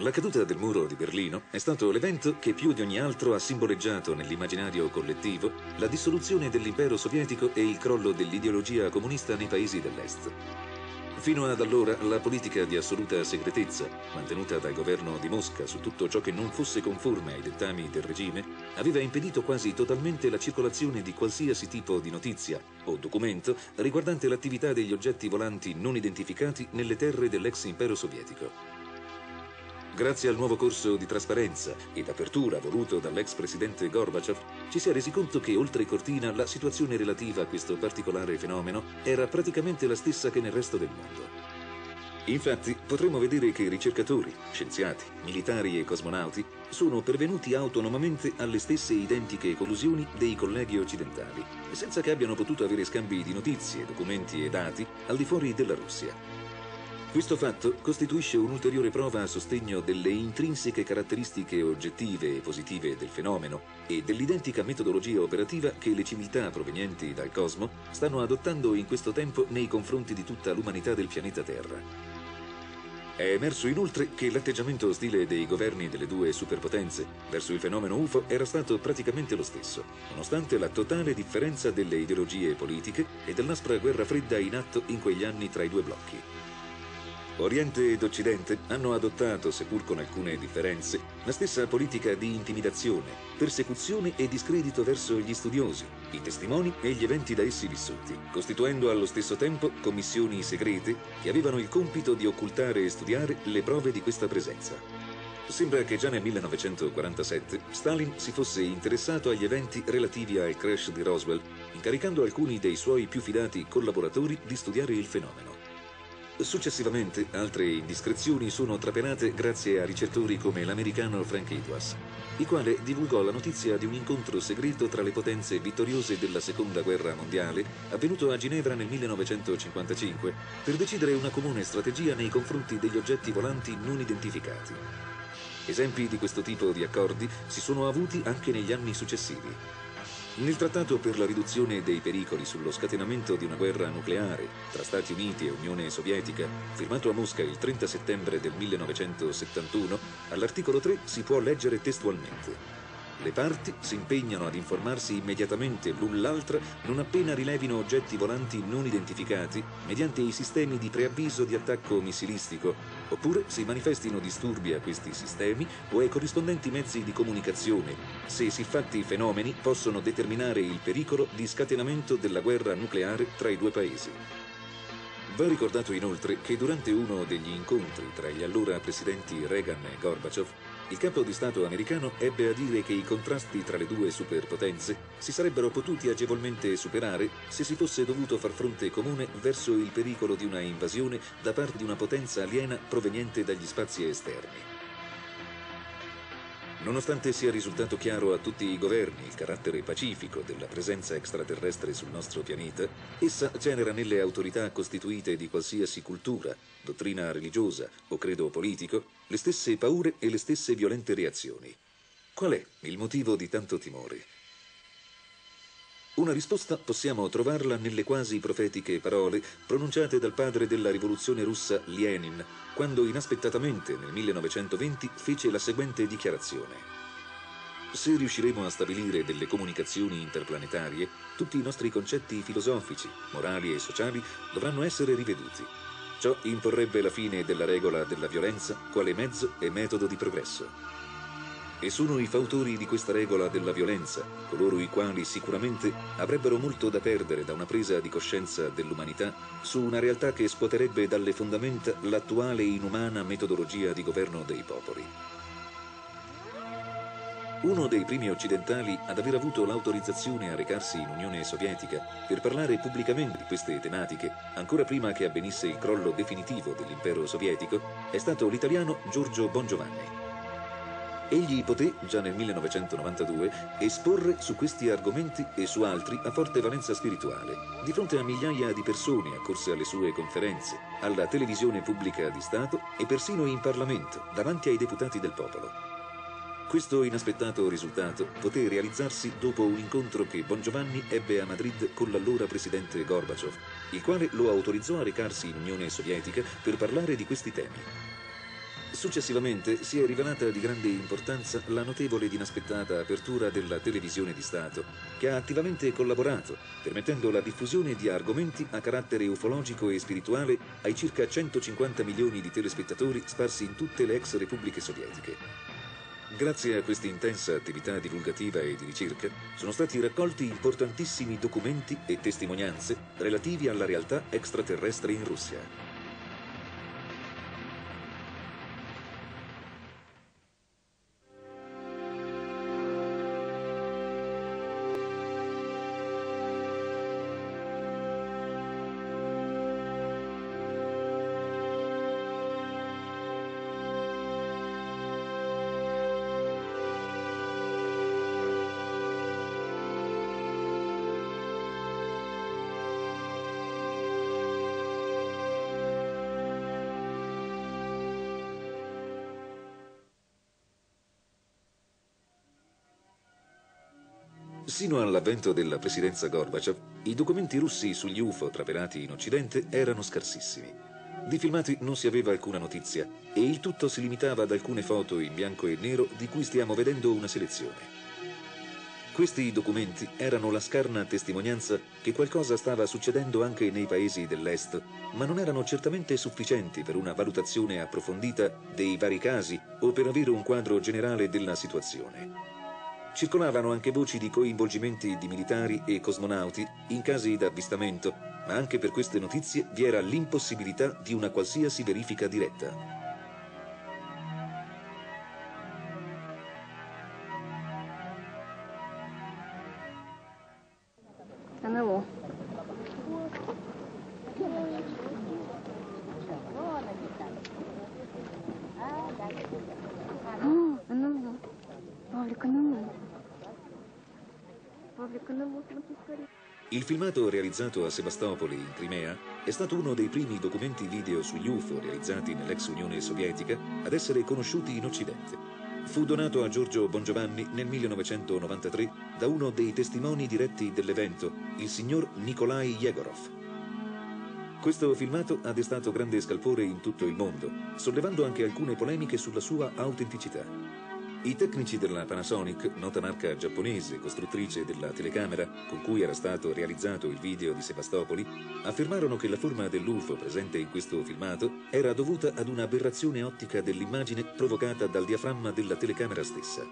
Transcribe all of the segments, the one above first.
La caduta del muro di Berlino è stato l'evento che più di ogni altro ha simboleggiato nell'immaginario collettivo la dissoluzione dell'impero sovietico e il crollo dell'ideologia comunista nei paesi dell'Est. Fino ad allora la politica di assoluta segretezza, mantenuta dal governo di Mosca su tutto ciò che non fosse conforme ai dettami del regime, aveva impedito quasi totalmente la circolazione di qualsiasi tipo di notizia o documento riguardante l'attività degli oggetti volanti non identificati nelle terre dell'ex impero sovietico. Grazie al nuovo corso di trasparenza ed apertura voluto dall'ex presidente Gorbaciov, ci si è resi conto che oltre cortina la situazione relativa a questo particolare fenomeno era praticamente la stessa che nel resto del mondo. Infatti, potremmo vedere che ricercatori, scienziati, militari e cosmonauti sono pervenuti autonomamente alle stesse identiche conclusioni dei colleghi occidentali, senza che abbiano potuto avere scambi di notizie, documenti e dati al di fuori della Russia. Questo fatto costituisce un'ulteriore prova a sostegno delle intrinseche caratteristiche oggettive e positive del fenomeno e dell'identica metodologia operativa che le civiltà provenienti dal cosmo stanno adottando in questo tempo nei confronti di tutta l'umanità del pianeta Terra. È emerso inoltre che l'atteggiamento ostile dei governi delle due superpotenze verso il fenomeno UFO era stato praticamente lo stesso, nonostante la totale differenza delle ideologie politiche e dell'aspra guerra fredda in atto in quegli anni tra i due blocchi. Oriente ed Occidente hanno adottato, seppur con alcune differenze, la stessa politica di intimidazione, persecuzione e discredito verso gli studiosi, i testimoni e gli eventi da essi vissuti, costituendo allo stesso tempo commissioni segrete che avevano il compito di occultare e studiare le prove di questa presenza. Sembra che già nel 1947 Stalin si fosse interessato agli eventi relativi al crash di Roswell, incaricando alcuni dei suoi più fidati collaboratori di studiare il fenomeno. Successivamente altre indiscrezioni sono trapelate grazie a ricettori come l'americano Frank Edwards, il quale divulgò la notizia di un incontro segreto tra le potenze vittoriose della Seconda Guerra Mondiale avvenuto a Ginevra nel 1955 per decidere una comune strategia nei confronti degli oggetti volanti non identificati. Esempi di questo tipo di accordi si sono avuti anche negli anni successivi. Nel trattato per la riduzione dei pericoli sullo scatenamento di una guerra nucleare tra Stati Uniti e Unione Sovietica, firmato a Mosca il 30 settembre del 1971, all'articolo 3 si può leggere testualmente. Le parti si impegnano ad informarsi immediatamente l'un l'altra non appena rilevino oggetti volanti non identificati mediante i sistemi di preavviso di attacco missilistico, oppure si manifestino disturbi a questi sistemi o ai corrispondenti mezzi di comunicazione, se siffatti fenomeni possono determinare il pericolo di scatenamento della guerra nucleare tra i due paesi. Va ricordato inoltre che durante uno degli incontri tra gli allora presidenti Reagan e Gorbaciov, il capo di Stato americano ebbe a dire che i contrasti tra le due superpotenze si sarebbero potuti agevolmente superare se si fosse dovuto far fronte comune verso il pericolo di una invasione da parte di una potenza aliena proveniente dagli spazi esterni. Nonostante sia risultato chiaro a tutti i governi il carattere pacifico della presenza extraterrestre sul nostro pianeta, essa genera nelle autorità costituite di qualsiasi cultura, dottrina religiosa o credo politico le stesse paure e le stesse violente reazioni. Qual è il motivo di tanto timore? Una risposta possiamo trovarla nelle quasi profetiche parole pronunciate dal padre della rivoluzione russa Lenin, quando inaspettatamente nel 1920 fece la seguente dichiarazione. Se riusciremo a stabilire delle comunicazioni interplanetarie, tutti i nostri concetti filosofici, morali e sociali dovranno essere riveduti. Ciò imporrebbe la fine della regola della violenza quale mezzo e metodo di progresso. E sono i fautori di questa regola della violenza, coloro i quali sicuramente avrebbero molto da perdere da una presa di coscienza dell'umanità su una realtà che scuoterebbe dalle fondamenta l'attuale inumana metodologia di governo dei popoli. Uno dei primi occidentali ad aver avuto l'autorizzazione a recarsi in Unione Sovietica per parlare pubblicamente di queste tematiche, ancora prima che avvenisse il crollo definitivo dell'impero sovietico, è stato l'italiano Giorgio Bongiovanni. Egli poté, già nel 1992, esporre su questi argomenti e su altri a forte valenza spirituale, di fronte a migliaia di persone accorse alle sue conferenze, alla televisione pubblica di Stato e persino in Parlamento, davanti ai deputati del popolo. Questo inaspettato risultato poté realizzarsi dopo un incontro che Bongiovanni ebbe a Madrid con l'allora presidente Gorbaciov, il quale lo autorizzò a recarsi in Unione Sovietica per parlare di questi temi. Successivamente si è rivelata di grande importanza la notevole ed inaspettata apertura della televisione di Stato, che ha attivamente collaborato, permettendo la diffusione di argomenti a carattere ufologico e spirituale ai circa 150 milioni di telespettatori sparsi in tutte le ex repubbliche sovietiche. Grazie a questa intensa attività divulgativa e di ricerca sono stati raccolti importantissimi documenti e testimonianze relativi alla realtà extraterrestre in Russia. Sino all'avvento della presidenza Gorbaciov, i documenti russi sugli UFO travelati in Occidente erano scarsissimi. Di filmati non si aveva alcuna notizia e il tutto si limitava ad alcune foto in bianco e nero di cui stiamo vedendo una selezione. Questi documenti erano la scarna testimonianza che qualcosa stava succedendo anche nei paesi dell'Est, ma non erano certamente sufficienti per una valutazione approfondita dei vari casi o per avere un quadro generale della situazione. Circolavano anche voci di coinvolgimenti di militari e cosmonauti in casi d'avvistamento, ma anche per queste notizie vi era l'impossibilità di una qualsiasi verifica diretta. Realizzato a Sebastopoli, in Crimea, è stato uno dei primi documenti video sugli UFO realizzati nell'ex Unione Sovietica ad essere conosciuti in Occidente. Fu donato a Giorgio Bongiovanni nel 1993 da uno dei testimoni diretti dell'evento, il signor Nikolai Yegorov. Questo filmato ha destato grande scalpore in tutto il mondo, sollevando anche alcune polemiche sulla sua autenticità. I tecnici della Panasonic, nota marca giapponese costruttrice della telecamera con cui era stato realizzato il video di Sebastopoli, affermarono che la forma dell'UFO presente in questo filmato era dovuta ad un'aberrazione ottica dell'immagine provocata dal diaframma della telecamera stessa.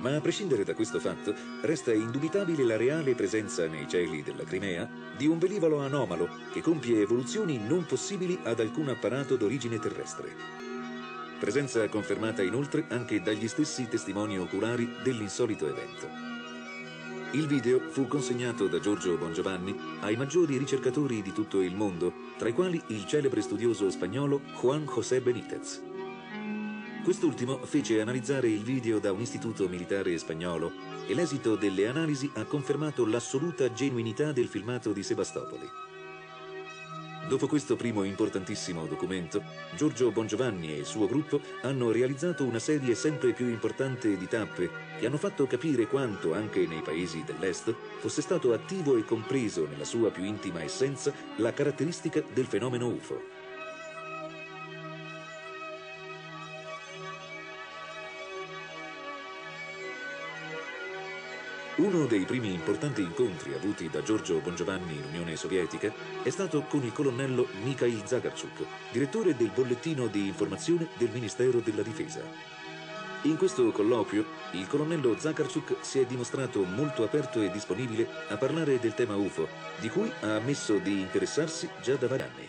Ma a prescindere da questo fatto, resta indubitabile la reale presenza nei cieli della Crimea di un velivolo anomalo che compie evoluzioni non possibili ad alcun apparato d'origine terrestre. Presenza confermata inoltre anche dagli stessi testimoni oculari dell'insolito evento. Il video fu consegnato da Giorgio Bongiovanni ai maggiori ricercatori di tutto il mondo, tra i quali il celebre studioso spagnolo Juan José Benítez. Quest'ultimo fece analizzare il video da un istituto militare spagnolo e l'esito delle analisi ha confermato l'assoluta genuinità del filmato di Sebastopoli. Dopo questo primo importantissimo documento, Giorgio Bongiovanni e il suo gruppo hanno realizzato una serie sempre più importante di tappe che hanno fatto capire quanto, anche nei paesi dell'Est, fosse stato attivo e compreso nella sua più intima essenza la caratteristica del fenomeno UFO. Uno dei primi importanti incontri avuti da Giorgio Bongiovanni in Unione Sovietica è stato con il colonnello Mikhail Zagarchuk, direttore del bollettino di informazione del Ministero della Difesa. In questo colloquio, il colonnello Zakarchuk si è dimostrato molto aperto e disponibile a parlare del tema UFO, di cui ha ammesso di interessarsi già da vari anni.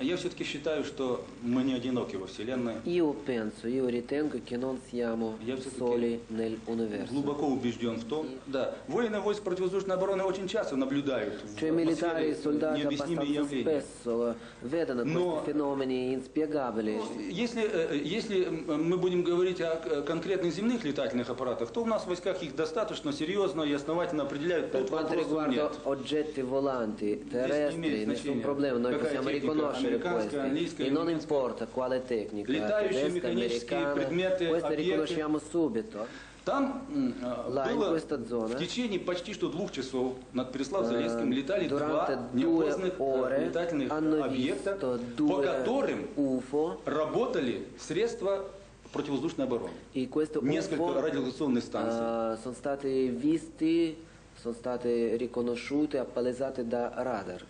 Я все-таки считаю, что мы не одиноки во Вселенной. Io penso, io ritengo che non siamo Я soli nell'universo. глубоко убежден в том, да, воины войск противовоздушной обороны очень часто наблюдают Cioè militari e soldati abbastanza spesso vedono No. questi fenomeni inspiegabili. Если, э, если м, мы будем говорить о э, конкретных земных летательных аппаратах, то у нас в войсках их достаточно серьезно и основательно определяют. Per quanto riguarda oggetti volanti terrestri, nessun problema, noi possiamo riconoscere американская, questi. английская, E non importa quale tecnica, tedesca, americana, объекты. riconosciamo subito. Там а, Là, было zona, в течение почти что двух часов над Переслав-Залесским Э, летали два неопознанных э, ore летательных объекта, по которым UFO работали средства противовоздушной обороны. questo Несколько UFO радиолокационных станций. eh, sono state visti, sono state riconosciute, appalesate da radar.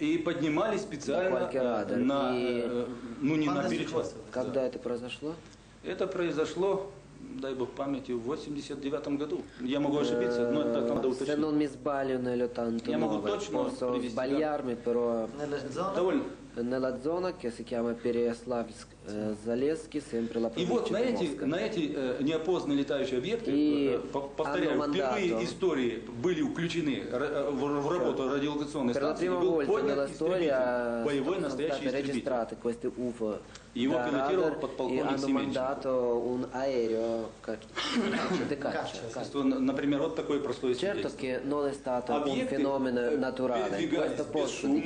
И поднимались специально э, radar. на, И- э, ну не на перехват. Когда это произошло? Это произошло, дай бог памяти, в 89 году. Я могу ошибиться, но это надо Se уточнить. non mi sbaglio Я могу nell'89, точно привести, però Nella zona Довольно. Неладзона, zona che Залезский, chiama Переяславльск-Залесский, И вот на эти, на эти э, неопознанные летающие объекты, и э, э повторяю, впервые истории были включены э, в, работу радиолокационной станции. Был поднят история, боевой настоящий истребитель. Его да, пилотировал подполковник Семенченко. Например, вот такое простое свидетельство. Объекты передвигались бесшумно,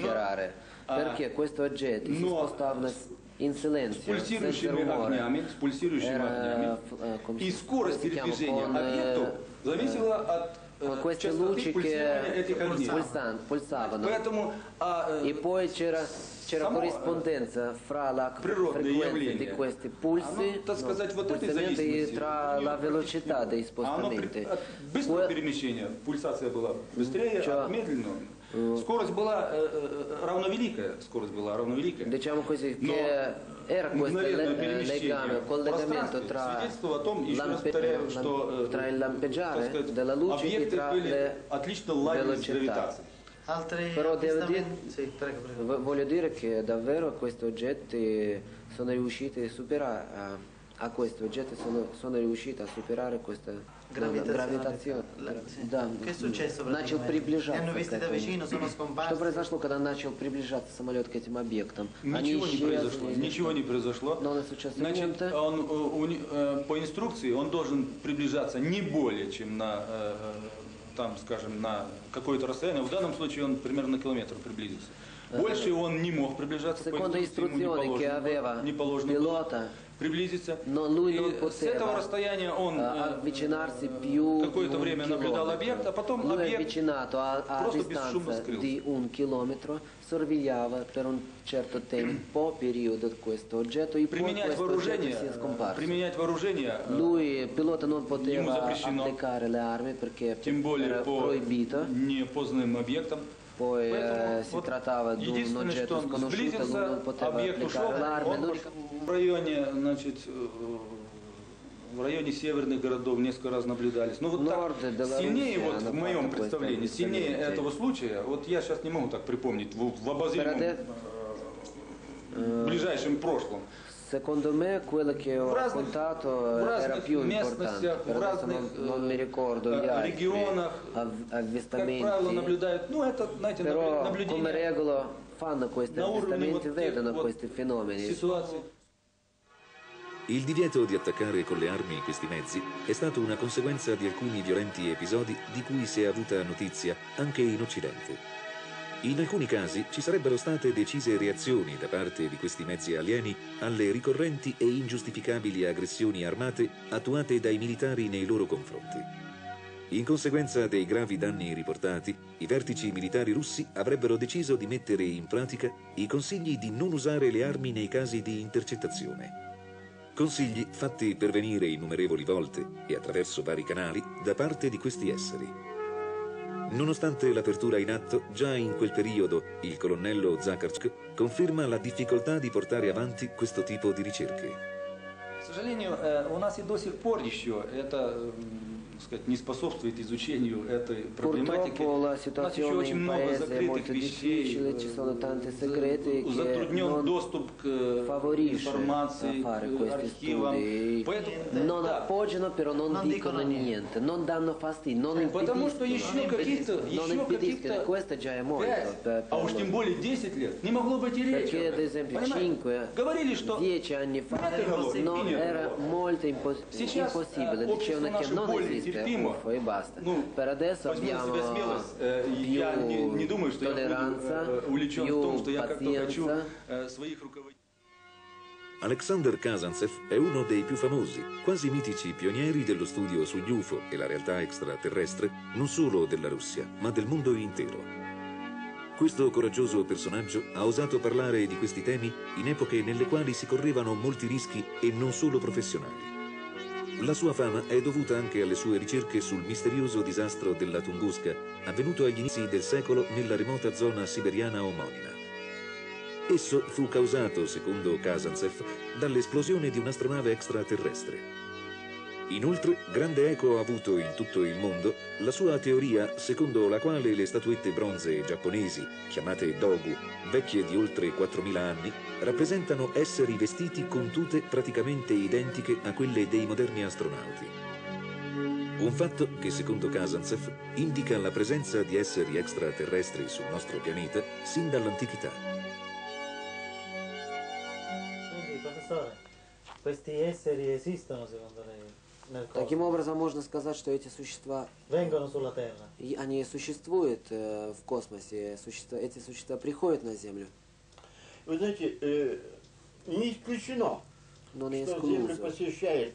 Perché questo oggetto si spostava in silenzio, с пульсирующими огнями, с пульсирующими огнями. И скорость передвижения объекту зависела от queste luci che pulsavano, pulsavano. Поэтому, а, e poi c'era, c'era corrispondenza fra la frequenza явление, di questi pulsi оно, сказать, вот e tra la velocità dei spostamenti. Оно при, от, быстрое перемещение, пульсация была быстрее, cioè, а медленно Скорость была э, э, равновеликая, скорость была равновеликая. Diciamo così Но che era questo мгновенное le- перемещение legame, в collegamento пространстве tra, свидетельствовало о том, еще раз lampe- повторяю, lam- что э, tra il так lampeggiare сказать, della luce e объекты tra были le отлично ладились с velocità. гравитацией. altri Però devo avvistamenti? Sì, prego, prego. V- Voglio dire che davvero questi oggetti sono riusciti a superare, a, a questi oggetti sono, sono riusciti a superare questa гравитационно. Да. Mm, начал приближаться. Что произошло, когда начал приближаться самолет к этим объектам? Ничего не произошло. Ничего не произошло. Значит, э, э, по инструкции он должен приближаться не более чем на э, там, скажем, на какое-то расстояние. В данном случае он примерно на километр приблизился. Больше он не мог приближаться. Секунда инструкции, не положено, не положено пилота приблизиться. но lui И с этого расстояния он eh, э, какое-то время наблюдал объект, а потом объект просто бесшумно скрылся. di un chilometro, sorvegliava per un certo tempo, periodo questo oggetto e poi применять questo oggetto вооружение, si è scomparso. применять вооружение э, Lui, il pilota, non Ему poteva запрещено. applicare le armi perché тем более era по proibito. неопознанным объектам. Poi Поэтому si вот trattava di un oggetto sconosciuto, lui non poteva applicare l'arma. в районе, значит, э, в районе северных городов несколько раз наблюдались. Ну вот так, сильнее вот в моем представлении, сильнее этого случая, вот я сейчас не могу так припомнить в, в обозримом э, ближайшем прошлом. Secondo me quello che ho В разных, raccontato в era разных più местностях, importante. Per в adesso разных non, non mi ricordo э, gli altri регионах, av- как avvistamenti. правило, наблюдают, ну это, знаете, Però come наблюдение regola fanno questi на уровне avvistamenti, вот тех vedono вот questi fenomeni. ситуаций. Il divieto di attaccare con le armi questi mezzi è stato una conseguenza di alcuni violenti episodi di cui si è avuta notizia anche in Occidente. In alcuni casi ci sarebbero state decise reazioni da parte di questi mezzi alieni alle ricorrenti e ingiustificabili aggressioni armate attuate dai militari nei loro confronti. In conseguenza dei gravi danni riportati, i vertici militari russi avrebbero deciso di mettere in pratica i consigli di non usare le armi nei casi di intercettazione. Consigli fatti pervenire innumerevoli volte e attraverso vari canali da parte di questi esseri. Nonostante l'apertura in atto, già in quel periodo il colonnello Zakharchk conferma la difficoltà di portare avanti questo tipo di ricerche. К сожалению, э, у нас и до сих пор еще это, м, так сказать, не способствует изучению этой проблематики. У нас еще очень много закрытых вещей, э, затруднен доступ к э, информации, к архивам. Поэтому, да. Потому что еще каких-то, еще каких-то а уж тем более 10 лет, не могло быть и речи. Понимаете? Говорили, что Dieci anni fa non era molto impossibile, э, dicevano che non. esiste терпимо. UFO e basta. Ну, Per adesso возьму на abbiamo себя смелость. Э, Я не, не думаю, что я буду tolleranza, э, увлечен в più том, что я как-то хочу pazienza. э, своих руководителей. Alexander Kazantsev è uno dei più famosi, quasi mitici pionieri dello studio sugli UFO e la realtà extraterrestre, non solo della Russia, ma del mondo intero. Questo coraggioso personaggio ha osato parlare di questi temi in epoche nelle quali si correvano molti rischi e non solo professionali. La sua fama è dovuta anche alle sue ricerche sul misterioso disastro della Tunguska, avvenuto agli inizi del secolo nella remota zona siberiana omonima. Esso fu causato, secondo Kazantsev, dall'esplosione di un'astronave extraterrestre. Inoltre, grande eco ha avuto in tutto il mondo la sua teoria secondo la quale le statuette bronzee giapponesi, chiamate dogu, vecchie di oltre 4.000 anni, rappresentano esseri vestiti con tute praticamente identiche a quelle dei moderni astronauti. Un fatto che, secondo Kazantsev, indica la presenza di esseri extraterrestri sul nostro pianeta sin dall'antichità. Quindi, professore, questi esseri esistono secondo lei Таким образом, можно сказать, что эти существа, и они существуют э, в космосе, существа, эти существа приходят на Землю. Вы знаете, э, не исключено, Но не что Землю посещает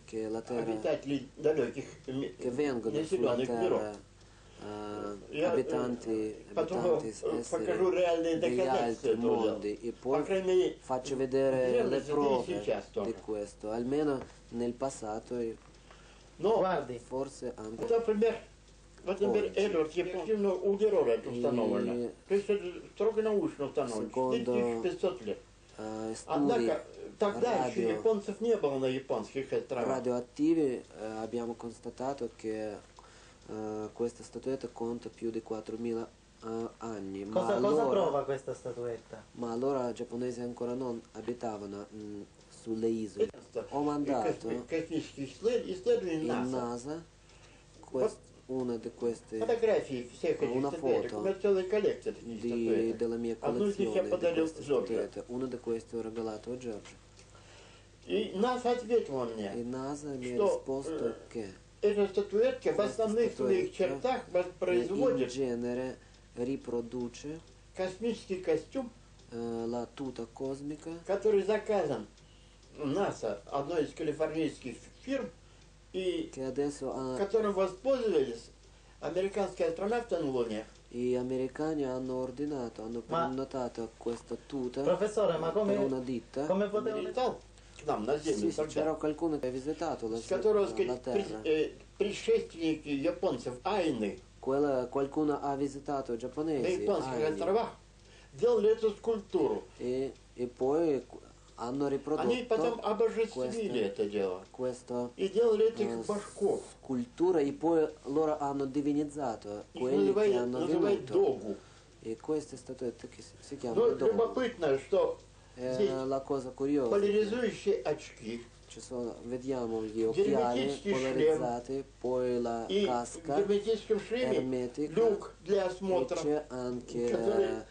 обитатели далеких населенных миров. Э, Я обитанти, обитанти покажу реальные доказательства mondi e poi faccio vedere сейчас, prove di questo almeno nel passato e Но, Guardi, forse anche вот, например, вот, например, Ой. Эдвард Япончина у Герода это И- установлено. То есть это строго научно установлено. Secondo- 4500 лет. eh, studi Однако, тогда еще radio- японцев не было на японских островах. radioattivi eh, abbiamo constatato che eh, questa statuetta conta più di 4.000 eh, anni, ma cosa, cosa allora, prova questa statuetta? ma allora i giapponesi ancora non abitavano mh, judaísmo. O mandato în NASA, una de queste fotografii una foto di, della mia collezione di queste statuette, una di queste ho regalato a Giorgio. И НАСА ответила мне, и НАСА мне что che эта статуэтка в основных своих чертах воспроизводит genere riproduce космический костюм, la tuta cosmica, который заказан НАСА, одной из калифорнийских фирм, и которым воспользовались американские астронавты на Луне. gli americani hanno ordinato, hanno prenotato questa tuta Professore, ma per una come, ditta. come poteva... Летал к нам на Землю sì, c'era qualcuno che ha visitato la, с которого, la Terra. при- э, предшественники японцев Айны Quella, qualcuno ha visitato i на giapponesi японских anni, островах делали эту скульптуру. e, e poi а Они потом обожествили это дело. И делали этих э, башков. Культура и по лора оно дивинизато. Называют, называют догу. И кое-что статуя таки сикям. Ну, любопытно, что э, здесь поляризующие очки, ci sono, vediamo gli occhiali polarizzati, каска la casca ermetica, e c'è anche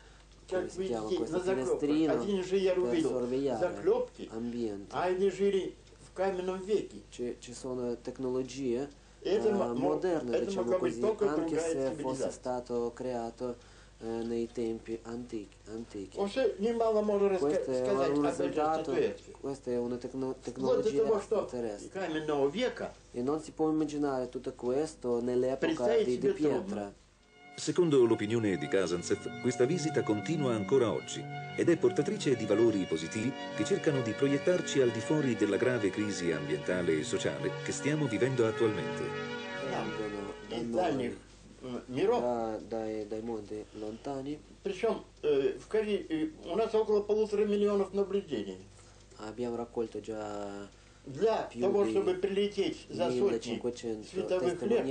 Как come si chiama видите, questo на заклепках. finestrino Один же я per увидел sorvegliare заклепки, ambiente а они жили в каменном веке. ci, ci sono tecnologie Это, eh, мо- moderne это diciamo могла быть così только anche другая se fosse цивилизация. stato creato eh, nei tempi antichi, antichi. Уже немало можно раска- Questo è сказать un об этой risultato, статуэтке. questa è una tecno- Вплоть до tecnologia того, что extraterrestre каменного века e non si può immaginare tutto questo nell'epoca Представить di, себе di pietra. Secondo l'opinione di Kazantsev, questa visita continua ancora oggi ed è portatrice di valori positivi che cercano di proiettarci al di fuori della grave crisi ambientale e sociale che stiamo vivendo attualmente. Vengono da из noi, дальних м, миров. da- dai, dai mondi lontani. Причем э, в Корее э, у нас около полутора миллионов наблюдений. Abbiamo raccolto già Для più того, di чтобы прилететь за сотни 1500 световых лет,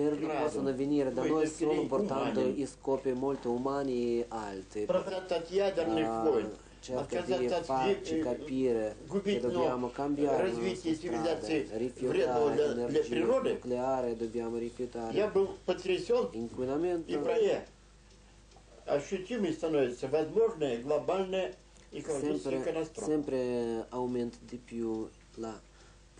testimonianze perché Grado. possono venire da Voi noi descrivi solo portando umani. i scopi molto umani e alti. отказаться от ядерных Ah, войн, cerca di отказаться от farci ви- capire che губительного dobbiamo cambiare la развития nostra strada, цивилизации вредного rifiutare для, для l'energia природы, nucleare, dobbiamo я rifiutare был потрясен и inquinamento про ощутимой становится возможная глобальная экологическая sempre, катастрофа. sempre aumenta di più la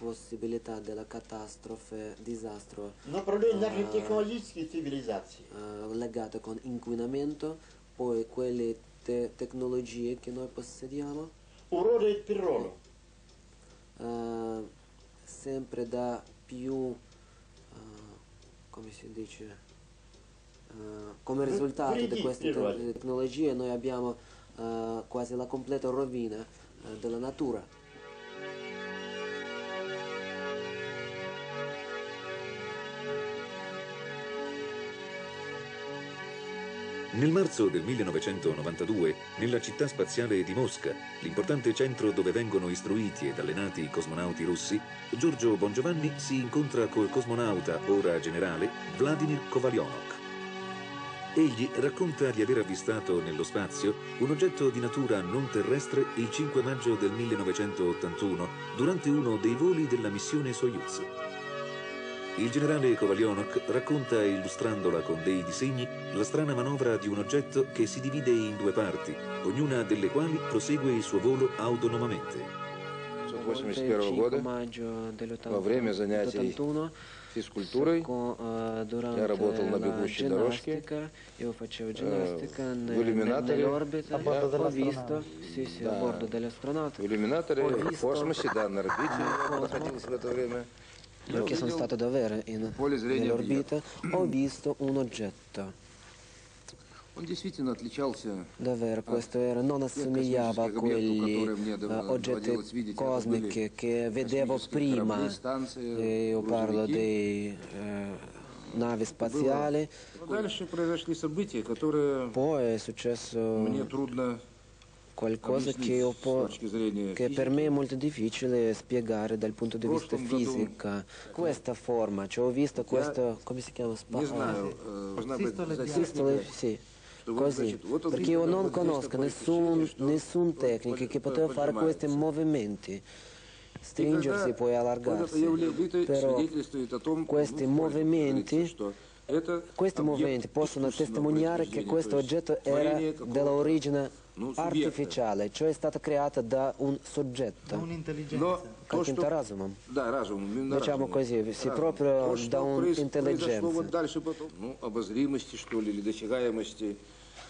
possibilità della catastrofe, disastro. No, problemi uh, eh, tecnologici civilizzazioni. Uh, legato con inquinamento, poi quelle te tecnologie che noi possediamo. Urore e pirrolo. Uh, sempre da più, uh, come si dice, come risultato di queste te tecnologie noi abbiamo quasi la completa rovina della natura. Nel marzo del 1992, nella città spaziale di Mosca, l'importante centro dove vengono istruiti ed allenati i cosmonauti russi, Giorgio Bongiovanni si incontra col cosmonauta, ora generale, Vladimir Kovalyonok. Egli racconta di aver avvistato nello spazio un oggetto di natura non terrestre il 5 maggio del 1981 durante uno dei voli della missione Soyuz. Il generale Kovalyonok racconta, illustrandola con dei disegni, la strana manovra di un oggetto che si divide in due parti, ognuna delle quali prosegue il suo volo autonomamente. 1981 5 года maggio dell'81 во время занятий dell'81, физкультурой ко- э, durante Я работал на la бегущей дорожке, ginnastica, io facevo ginnastica nel- в иллюминаторе. nell'orbita, A bordo ho dell'astronauta. visto, sì sì, a Да. bordo dell'astronauta, в иллюминаторе, Ho в visto- космосе, да, на орбите я Космос. находился в это время. perché sono stato ad avere in, nell'orbita, ho visto un oggetto. Davvero, questo era, non assomigliava a quegli eh, oggetti cosmici che vedevo prima. E io parlo dei uh, eh, navi spaziali. Poi è successo qualcosa che, può, che, per me è molto difficile spiegare dal punto di vista fisico. Questa forma, cioè ho visto questo, come si chiama? Spa- Sistole, Sistole, sì. Così, perché io non conosco nessun, nessun tecnico che poteva fare questi movimenti stringersi poi allargarsi però questi movimenti questi movimenti possono testimoniare che questo oggetto era dell'origine artificiale, cioè è stata creata da un Da soggetto, un'intelligenza. Но то, каким-то что... разумом. Да, разум, именно Diciamo разум. così, sì, Разум. proprio То, что da произ- un'intelligenza. произошло вот дальше потом, ну, обозримости, что ли, или досягаемости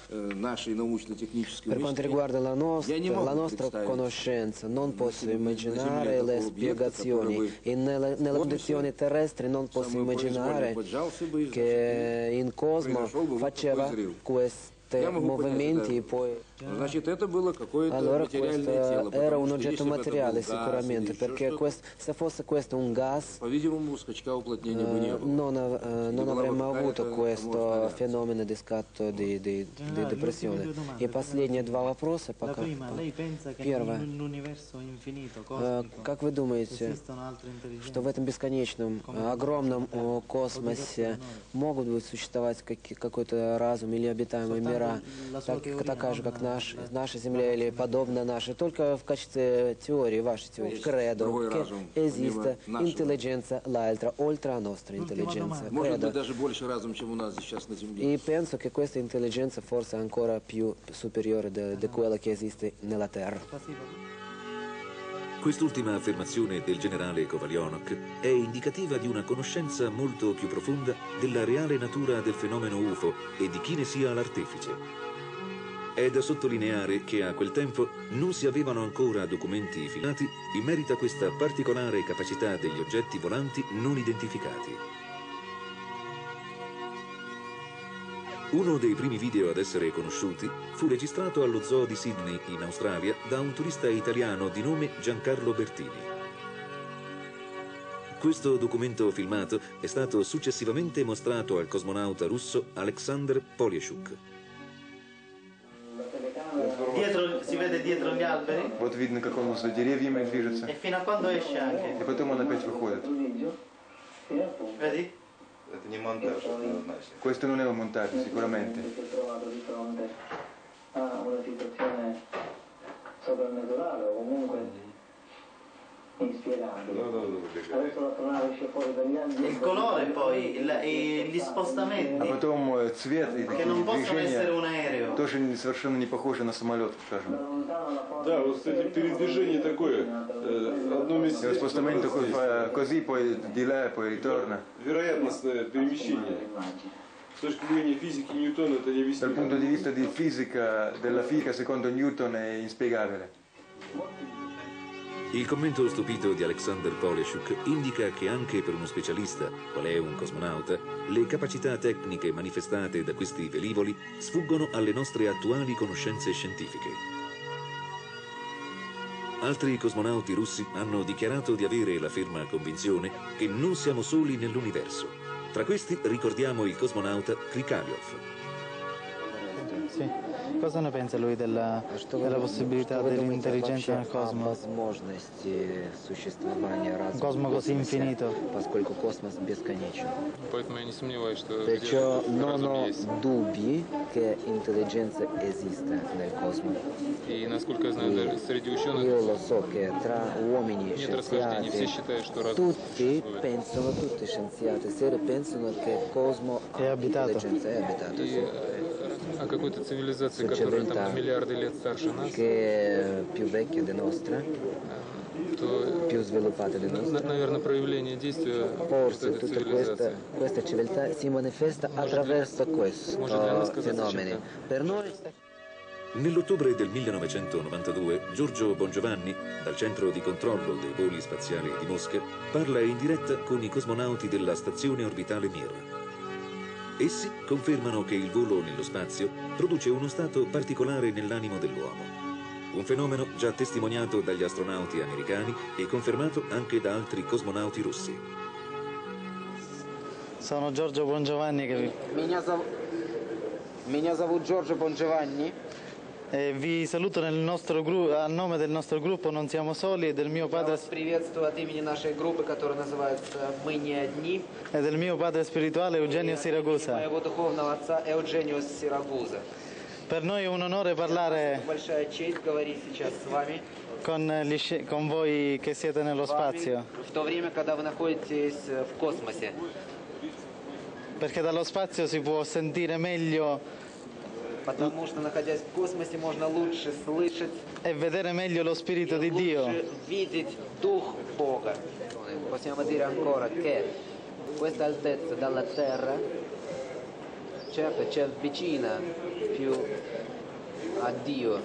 э, нашей научно-технической Per quanto мысли. riguarda la nostra, Я не могу la nostra представить conoscenza, non posso на immaginare Земле le такого объекта, spiegazioni который e nelle, nelle в condizioni terrestri non posso immaginare поджался бы, che in Cosmo произошел бы вот faceva такой взрыв. questi Я могу movimenti e понять, poi Значит, это было какое-то allora, материальное э, тело. Era un oggetto материале sicuramente, perché questo, se fosse questo un gas, по-видимому, скачка уплотнения бы э, не было. Non, uh, non avremmo avuto questo fenomeno di scatto di, di, di depressione. И e последние два вопроса пока. Первое. Как вы думаете, что в этом бесконечном, огромном космосе могут быть существовать какой-то разум или обитаемые мира, такая же, как на наш, наша Земля или подобная нашей, только в качестве теории, вашей теории, кредо, другой che разум, esiste помимо нашего. intelligenza l'altra, oltre la nostra intelligenza, Может быть, credo. даже больше разум, чем у нас сейчас на Земле. E penso che questa intelligenza forse è ancora più superiore de- di quella che esiste nella Terra. Quest'ultima affermazione del generale Kovalyonok è indicativa di una conoscenza molto più profonda della reale natura del fenomeno UFO e di chi ne sia l'artefice. È da sottolineare che a quel tempo non si avevano ancora documenti filati in merito a questa particolare capacità degli oggetti volanti non identificati. Uno dei primi video ad essere conosciuti fu registrato allo zoo di Sydney, in Australia, da un turista italiano di nome Giancarlo Bertini. Questo documento filmato è stato successivamente mostrato al cosmonauta russo Alexander Polyashuk. Dietro, gli alberi Вот видно, как он за деревьями движется. e fino a quando esce anche. И потом он опять выходит. Vedi? Это не монтаж, однозначно. Questo non è un montaggio, sicuramente. si è trovato di fronte a una situazione soprannaturale o comunque inspiegabile. Adesso l'astronave esce fuori dagli anni. Il colore poi, il- e gli А spostamenti потом э, цвет и che такие non possono essere un движения aereo. тоже не- совершенно не похожи на самолет, скажем. Да, вот, кстати, передвижение такое. Э, Одно E lo место spostamento co- fa così, poi di là, poi ritorna. вероятностное перемещение. С точки зрения физики Ньютона это не Dal punto объяснимо. di vista di fisica, della fisica, secondo Newton è inspiegabile. Il commento stupito di Alexander Poleshuk indica che anche per uno specialista, qual è un cosmonauta, le capacità tecniche manifestate da questi velivoli sfuggono alle nostre attuali conoscenze scientifiche. Altri cosmonauti russi hanno dichiarato di avere la ferma convinzione che non siamo soli nell'universo. Tra questi ricordiamo il cosmonauta Krikalev. Sì. Cosa ne pensa lui della, della possibilità dell'intelligenza nel cosmo? возможности существования разума Un cosmo в così космосе, infinito. поскольку космос бесконечен. Поэтому я не сомневаюсь, что Perciò где-то non разум ho есть. dubbi che intelligenza esista nel cosmo. И насколько я знаю, даже среди ученых Io lo so che tra uomini e нет расхождений. Все scienziati считают, что разум tutti pensano, tutti scienziati seri pensano che il cosmo È abitato. intelligenza è abitato, И sì. э, о какой-то цивилизации, Se c'è которая verità там на миллиарды лет старше нас, che è più vecchia di nostra, то, più sviluppata di на- nostra. наверное, проявление действия вот Forse этой tutta questa, цивилизации questa civiltà si manifesta attraverso questi Може для нас казаться fenomeni. чем-то? Per noi Nell'ottobre del 1992, Giorgio Bongiovanni, dal centro di controllo dei voli spaziali di Mosca, parla in diretta con i cosmonauti della stazione orbitale Mir. Essi confermano che il volo nello spazio produce uno stato particolare nell'animo dell'uomo. Un fenomeno già testimoniato dagli astronauti americani e confermato anche da altri cosmonauti russi. Sono Giorgio Bongiovanni che Меня зовут, меня зовут Giorgio Bongiovanni. eh, vi saluto nel nostro gru- a nome del nostro gruppo Non siamo soli e del mio Я padre, вас приветствую от имени нашей группы, которая называется «Мы не одни», e del mio padre spirituale Eugenio Siragusa. моего духовного отца Eugenio Сирагуза. Per noi è un onore parlare Большая честь говорить сейчас с вами, con, gli sci- con voi che siete nello spazio, в то время, когда вы находитесь э, в космосе. perché dallo spazio si può sentire meglio Потому что, находясь в космосе, можно лучше слышать e vedere meglio lo Spirito di и Dio. лучше видеть Дух Бога. Possiamo dire ancora che questa altezza dalla Terra, certo ci avvicina più a Dio,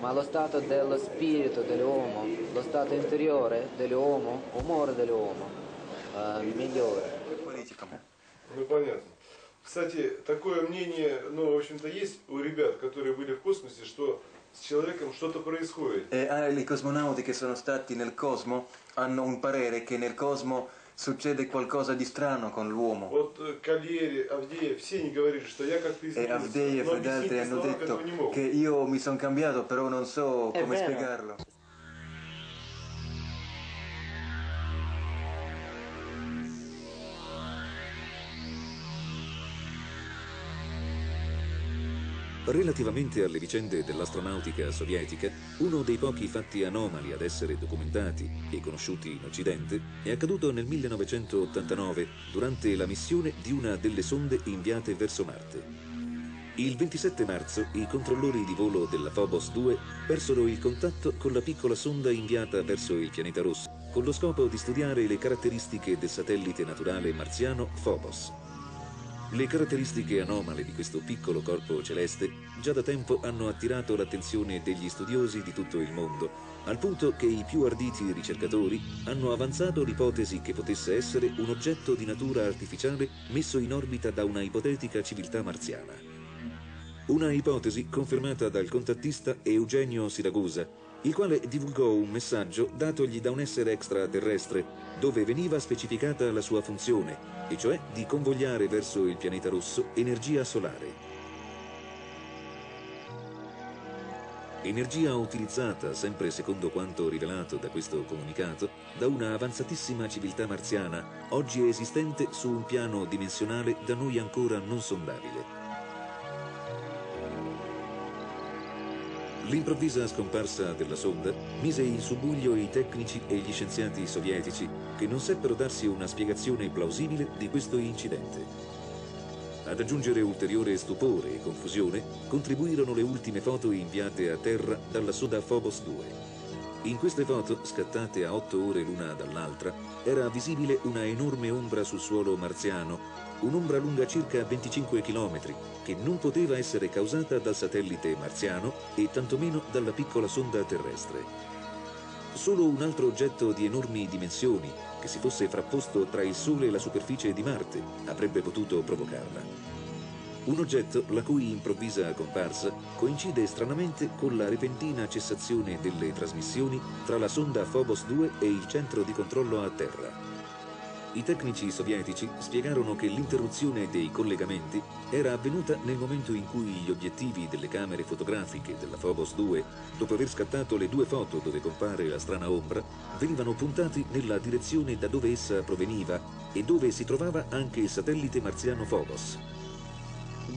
ma lo stato dello spirito dell'uomo, lo stato interiore dell'uomo, umore dell'uomo, eh, migliore. Ну понятно. Кстати, такое мнение, ну, в общем-то, есть у ребят, которые были в космосе, что с человеком что-то происходит. I cosmonauti che sono stati nel cosmo hanno un parere che nel cosmo succede qualcosa di strano con l'uomo. Вот э, Кальери, Авдеев, все они говорили, что я как-то E изменился. Avdeyev Но ed altri объяснить hanno словах detto этого не могут. che io mi sono cambiato, però non so È come vero. spiegarlo. Relativamente alle vicende dell'astronautica sovietica, uno dei pochi fatti anomali ad essere documentati e conosciuti in Occidente è accaduto nel 1989 durante la missione di una delle sonde inviate verso Marte. Il 27 marzo i controllori di volo della Phobos 2 persero il contatto con la piccola sonda inviata verso il pianeta rosso con lo scopo di studiare le caratteristiche del satellite naturale marziano Phobos. Le caratteristiche anomale di questo piccolo corpo celeste già da tempo hanno attirato l'attenzione degli studiosi di tutto il mondo, al punto che i più arditi ricercatori hanno avanzato l'ipotesi che potesse essere un oggetto di natura artificiale messo in orbita da una ipotetica civiltà marziana. Una ipotesi confermata dal contattista Eugenio Siragusa, il quale divulgò un messaggio datogli da un essere extraterrestre, dove veniva specificata la sua funzione, e cioè di convogliare verso il pianeta rosso energia solare. Energia utilizzata, sempre secondo quanto rivelato da questo comunicato, da una avanzatissima civiltà marziana, oggi esistente su un piano dimensionale da noi ancora non sondabile. L'improvvisa scomparsa della sonda mise in subbuglio i tecnici e gli scienziati sovietici che non seppero darsi una spiegazione plausibile di questo incidente. Ad aggiungere ulteriore stupore e confusione contribuirono le ultime foto inviate a terra dalla sonda Phobos 2. In queste foto, scattate a otto ore l'una dall'altra, era visibile una enorme ombra sul suolo marziano, un'ombra lunga circa 25 km, che non poteva essere causata dal satellite marziano e tantomeno dalla piccola sonda terrestre. Solo un altro oggetto di enormi dimensioni, che si fosse frapposto tra il Sole e la superficie di Marte, avrebbe potuto provocarla. Un oggetto la cui improvvisa comparsa coincide stranamente con la repentina cessazione delle trasmissioni tra la sonda Phobos 2 e il centro di controllo a terra. I tecnici sovietici spiegarono che l'interruzione dei collegamenti era avvenuta nel momento in cui gli obiettivi delle camere fotografiche della Phobos 2, dopo aver scattato le due foto dove compare la strana ombra, venivano puntati nella direzione da dove essa proveniva e dove si trovava anche il satellite marziano Phobos.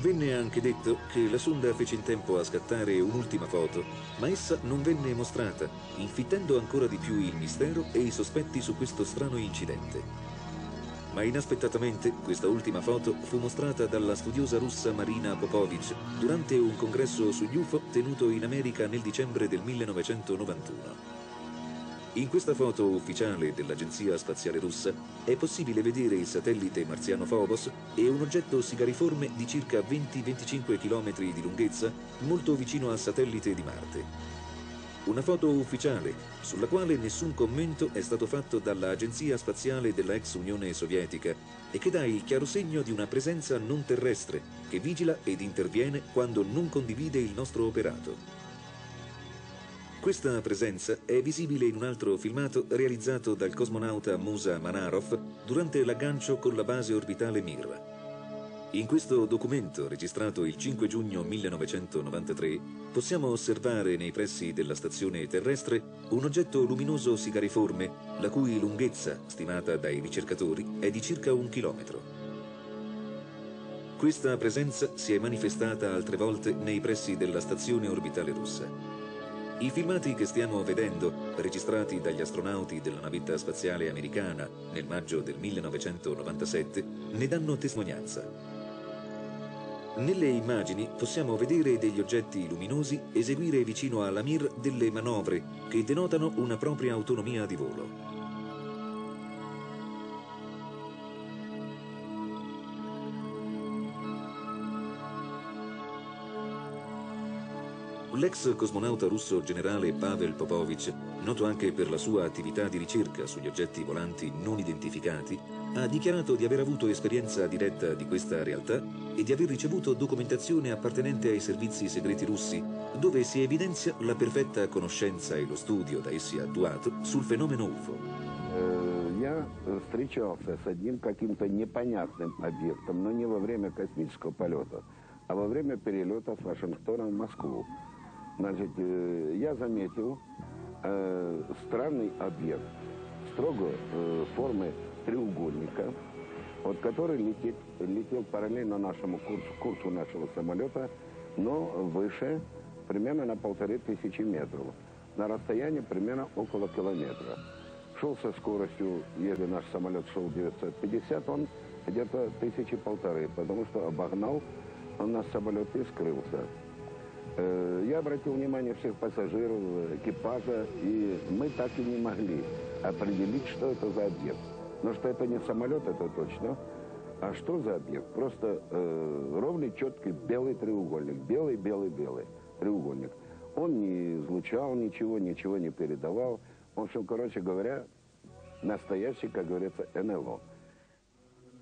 Venne anche detto che la sonda fece in tempo a scattare un'ultima foto, ma essa non venne mostrata, infittendo ancora di più il mistero e i sospetti su questo strano incidente. Ma inaspettatamente questa ultima foto fu mostrata dalla studiosa russa Marina Popovic durante un congresso sugli UFO tenuto in America nel dicembre del 1991. In questa foto ufficiale dell'Agenzia Spaziale Russa è possibile vedere il satellite marziano Phobos e un oggetto sigariforme di circa 20-25 km di lunghezza molto vicino al satellite di Marte. Una foto ufficiale sulla quale nessun commento è stato fatto dall'Agenzia Spaziale della ex Unione Sovietica e che dà il chiaro segno di una presenza non terrestre che vigila ed interviene quando non condivide il nostro operato. Questa presenza è visibile in un altro filmato realizzato dal cosmonauta Musa Manarov durante l'aggancio con la base orbitale Mir. In questo documento, registrato il 5 giugno 1993, possiamo osservare nei pressi della stazione terrestre un oggetto luminoso sigariforme, la cui lunghezza, stimata dai ricercatori, è di circa un chilometro. Questa presenza si è manifestata altre volte nei pressi della stazione orbitale russa. I filmati che stiamo vedendo, registrati dagli astronauti della navetta spaziale americana nel maggio del 1997, ne danno testimonianza. Nelle immagini possiamo vedere degli oggetti luminosi eseguire vicino alla Mir delle manovre che denotano una propria autonomia di volo. L'ex cosmonauta russo generale Pavel Popovich, noto anche per la sua attività di ricerca sugli oggetti volanti non identificati, ha dichiarato di aver avuto esperienza diretta di questa realtà e di aver ricevuto documentazione appartenente ai servizi segreti russi, dove si evidenzia la perfetta conoscenza e lo studio da essi attuato sul fenomeno UFO. Я встречался с одним каким-то непонятным объектом, но не во время космического полета, а во время перелета с Вашингтона в Москву. Значит, э, я заметил э, странный объект, строго э, формы треугольника, вот, который летит, летел параллельно нашему курсу, курсу нашего самолета, но выше, примерно на полторы тысячи метров, на расстоянии примерно около километра. Шел со скоростью, если наш самолет шел 950, он где-то тысячи полторы, потому что обогнал он наш самолет и скрылся. Э, Я обратил внимание всех пассажиров, экипажа, и мы так и не могли определить, что это за объект. Но что это не самолет, это точно. А что за объект? Просто э, ровный, четкий белый треугольник. Белый, белый, белый треугольник. Он не излучал ничего, ничего не передавал. В общем, короче говоря, настоящий, как говорится, НЛО.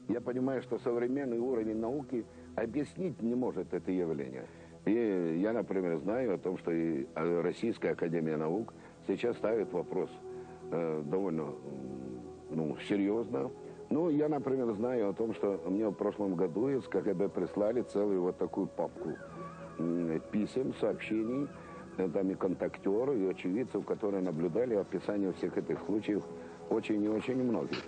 Я понимаю, что современный уровень науки объяснить не может это явление. И я, например, знаю о том, что и э, Российская Академия Наук сейчас ставит вопрос э, довольно ну, серьезно. Ну, я, например, знаю о том, что мне в прошлом году из КГБ прислали целую вот такую папку м, писем, сообщений, э, там и контактеры, и очевидцев, которые наблюдали описание всех этих случаев очень и очень многих.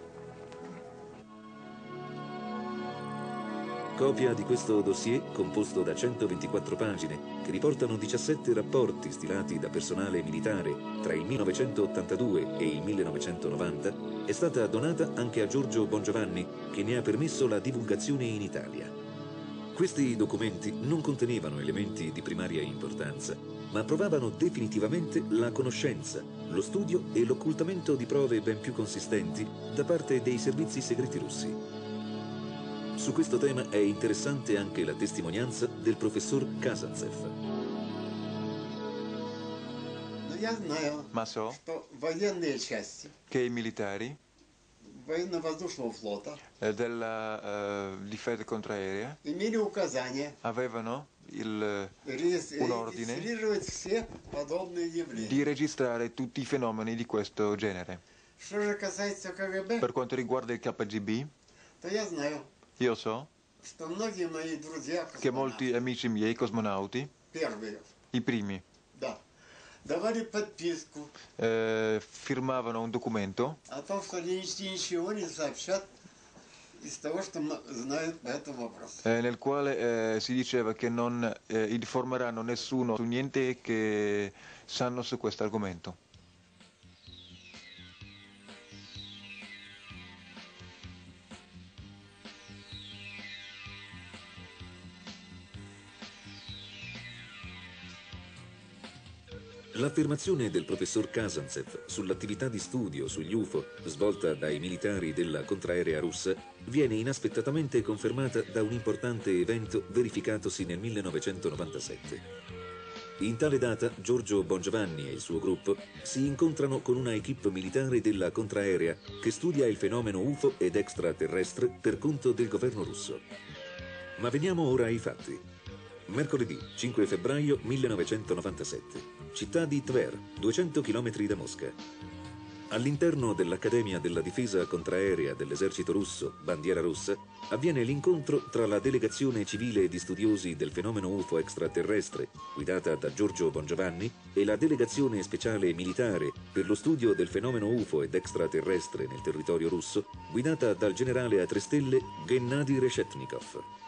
Copia di questo dossier, composto da 124 pagine, che riportano 17 rapporti stilati da personale militare tra il 1982 e il 1990, è stata donata anche a Giorgio Bongiovanni, che ne ha permesso la divulgazione in Italia. Questi documenti non contenevano elementi di primaria importanza, ma provavano definitivamente la conoscenza, lo studio e l'occultamento di prove ben più consistenti da parte dei servizi segreti russi. Su questo tema è interessante anche la testimonianza del professor Kazazev. Ma so che i militari eh, della eh, uh, difesa contraerea avevano il, un ordine di registrare tutti i fenomeni di questo genere. Per quanto riguarda il KGB, io so? Che molti amici miei cosmonauti, i primi, eh, firmavano un documento. Eh, nel quale eh, si diceva che non eh, informeranno nessuno su niente che sanno su questo argomento. L'affermazione del professor Kazantsev sull'attività di studio sugli UFO svolta dai militari della contraerea russa viene inaspettatamente confermata da un importante evento verificatosi nel 1997. In tale data Giorgio Bongiovanni e il suo gruppo si incontrano con una equipe militare della contraerea che studia il fenomeno UFO ed extraterrestre per conto del governo russo. Ma veniamo ora ai fatti. Mercoledì 5 febbraio 1997, città di Tver, 200 km da Mosca. All'interno dell'Accademia della Difesa Contraerea dell'Esercito russo, bandiera russa, avviene l'incontro tra la delegazione civile di studiosi del fenomeno UFO extraterrestre, guidata da Giorgio Bongiovanni, e la delegazione speciale militare per lo studio del fenomeno UFO ed extraterrestre nel territorio russo, guidata dal generale a tre stelle Gennady Reshetnikov.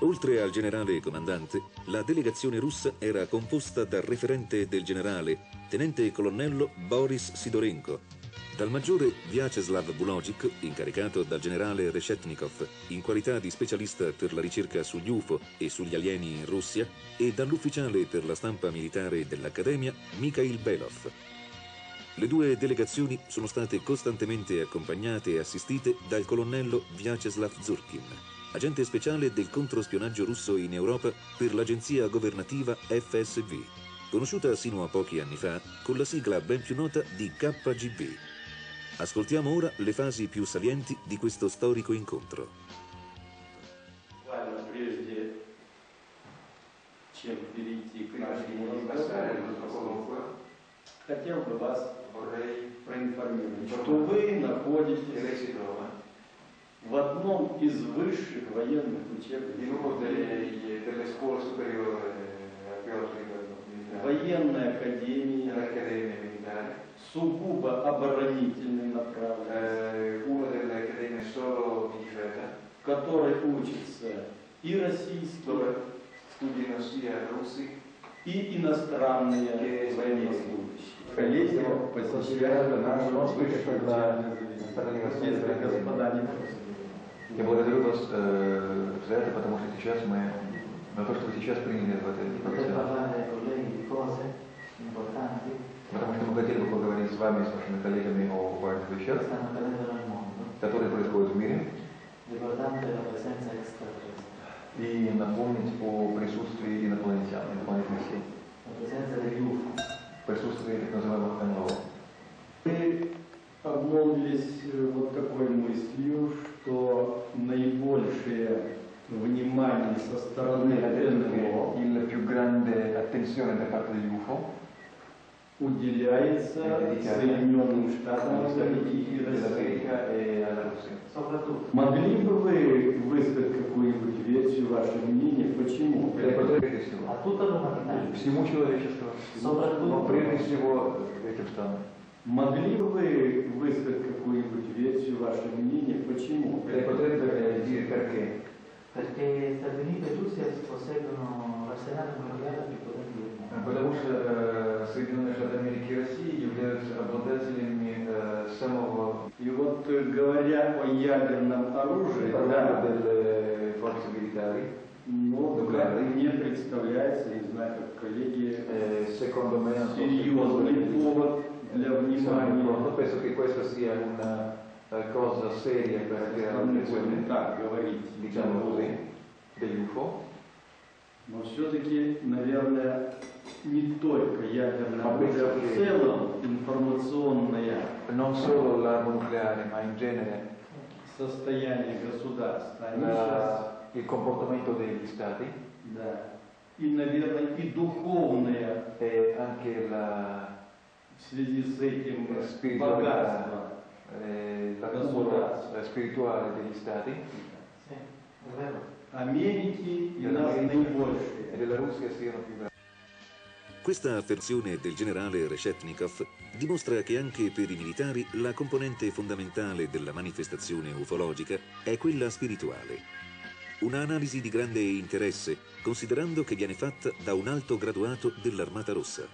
Oltre al generale comandante, la delegazione russa era composta dal referente del generale, tenente colonnello Boris Sidorenko, dal maggiore Vyacheslav Bulogic, incaricato dal generale Reshetnikov in qualità di specialista per la ricerca sugli UFO e sugli alieni in Russia, e dall'ufficiale per la stampa militare dell'Accademia Mikhail Belov. Le due delegazioni sono state costantemente accompagnate e assistite dal colonnello Vyacheslav Zurkin, agente speciale del controspionaggio russo in Europa per l'agenzia governativa FSV, conosciuta sino a pochi anni fa con la sigla ben più nota di KGB. Ascoltiamo ora le fasi più salienti di questo storico incontro. Буквально прежде, чем перейти к нашему разговору, хотел бы вас проинформировать, что вы находитесь в одном из высших военных учебных военной академии, сугубо оборонительной направленности, в которой учатся и российские и иностранные военнослужащие. Ездил, посещал, наши, когда господа не я благодарю вас э, за это, потому что сейчас мы, на то, что вы сейчас приняли в этой Потому что мы хотели бы поговорить с вами, с вашими коллегами о важных вещах, которые происходят в мире, и напомнить о присутствии инопланетян, инопланетных сил, присутствии так называемых НЛО. Мы обмолвились э, вот такой мыслью, что наибольшее внимание со стороны НЛО Il più grande attenzione da parte degli UFO. уделяется Соединенным Штатам Америки и России. Soprattutto, Могли бы вы высказать какую-нибудь версию, ваше мнение, почему? Это прежде всего. l'umanità, Всему человечеству, но прежде всего этим странам. Могли бы вы высказать какую-нибудь версию, ваше мнение, почему? Potrebbe dire perché? perché Stati Uniti e Russia posseggono l'arsenale nucleare più potente del mondo. Потому что э, Соединенные Штаты Америки и России являются обладателями э, самого И вот э, говоря о ядерном оружии, да, delle forze militari, ну, как мне представляется, не знаю, как коллеги, se серьезный повод Sono внимания. d'accordo, penso che questa sia una eh, cosa seria per attirare Стороны l'attenzione, будем так говорить. diciamo così, degli UFO, Но все-таки, наверное, не только ядерное Ma оружие, penso а в che- целом информационное Non solo l'arma nucleare, ma in genere состояние государств, они сейчас, la- il comportamento degli stati да, и, наверное, и духовное e anche la в связи с этим spiritualità, богатство eh, l'accumulo eh, spirituale degli stati Америки и нас dell'America наибольшие. e della Russia siano più grandi. Questa affermazione del generale Reshetnikov dimostra che anche per i militari la componente fondamentale della manifestazione ufologica è quella spirituale. Un'analisi di grande interesse, considerando che viene fatta da un alto graduato dell'Armata Rossa.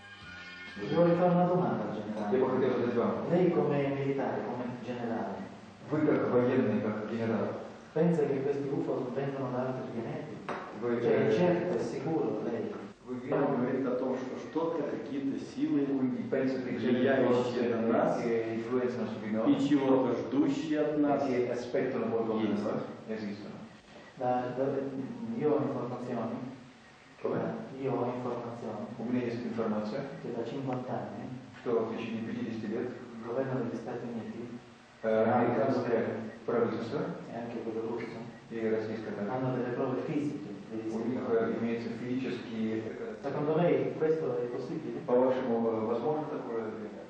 Vorrei fare una domanda al Devo generale. chiedere del giorno. Lei come militare, come generale, Voi per военный, как генерал, pensa che questi UFO vengono da altri pianeti? Voi- Cioè, è certo, è sicuro lei? Он говорит о том, что что-то, какие-то силы, penso che ci влияющие на нас, che influenzano su di и noi чего-то ждущие от нас, e che aspettano qualcosa da есть. noi, esistono. Da- da- io ho informazioni, Come? io ho informazioni У меня есть информация, che da 50 anni что в течение 50 лет governo degli Stati Uniti американское правительство e anche quello russo и российское hanno delle prove fisiche у них имеются физические... Secondo lei questo è possibile? По-вашему, возможно такое? нет?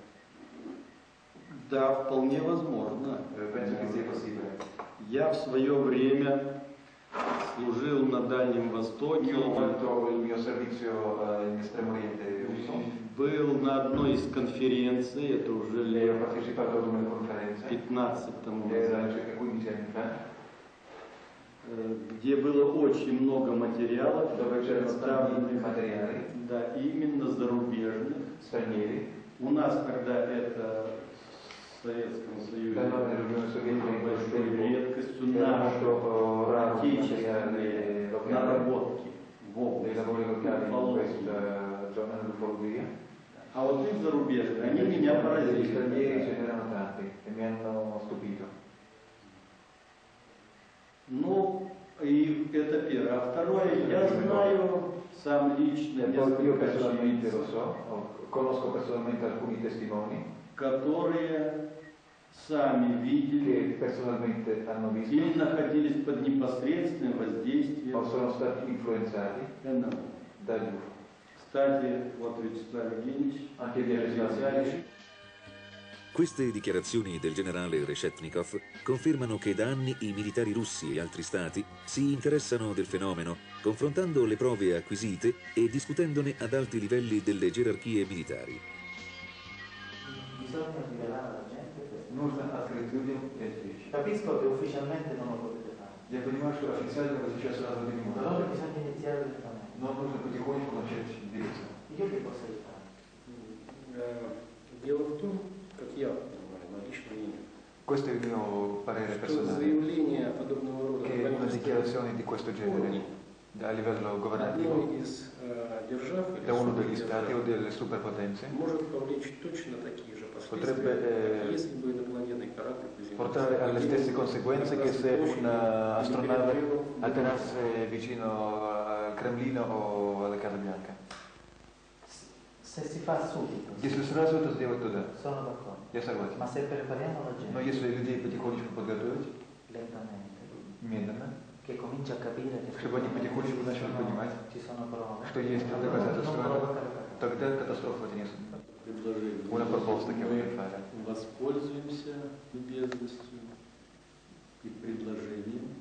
Да, вполне возможно. Я в свое время служил на Дальнем Востоке. Был на одной из конференций, это уже лет 15 тому э, где было очень много материалов, представленных, да, именно зарубежных. У нас тогда это Советском Союзе большой редкостью наши отечественные наработки в области мифологии. А вот их зарубежные, они меня поразили. Ну, и это первое. А второе, я знаю сам лично несколько очевидцев. Conosco personalmente alcuni testimoni которые сами видели che personalmente hanno visto или находились под непосредственным воздействием o sono stati influenzati НЛО. dagli UFO. Кстати, вот Вячеслав Евгеньевич, Anche Vyacheslav Salic Queste dichiarazioni del generale Reshetnikov confermano che da anni i militari russi e altri stati si interessano del fenomeno, confrontando le prove acquisite e discutendone ad alti livelli delle gerarchie militari. Bisogna rivelare alla gente questo. нужно открыть людям эти вещи. Capisco che ufficialmente non lo potete fare, Я понимаю, что официально вы сейчас сразу не però можете, bisogna iniziare lentamente. но нужно потихонечку начать двигаться. Io che posso aiutare? Э, Дело в том, как я понимаю, мое личное мнение, Questo è il mio parere что personale, заявление подобного рода che una правительства dichiarazione di questo genere a livello governativo одной из э, держав или da uno degli супердержав stati o delle superpotenze может повлечь точно такие же Potrebbe, последствия, eh, если бы инопланетный корабль приземлился portare alle где-нибудь stesse conseguenze che se на un'astronave передовом atterrasse vicino al Cremlino o alla Casa Bianca. Se si fa subito, Если сразу это сделать, то да. sono d'accordo. Я согласен. Ma se prepariamo la gente Но если людей потихонечку подготовить, lentamente, медленно, che comincia a capire che чтобы они потихонечку ci начали sono- понимать, ci sono prove, что есть allora non доказательства, provocare catastrofe. тогда катастрофа это не предложение. Una proposta che Мы voglio fare. воспользуемся любезностью и предложением.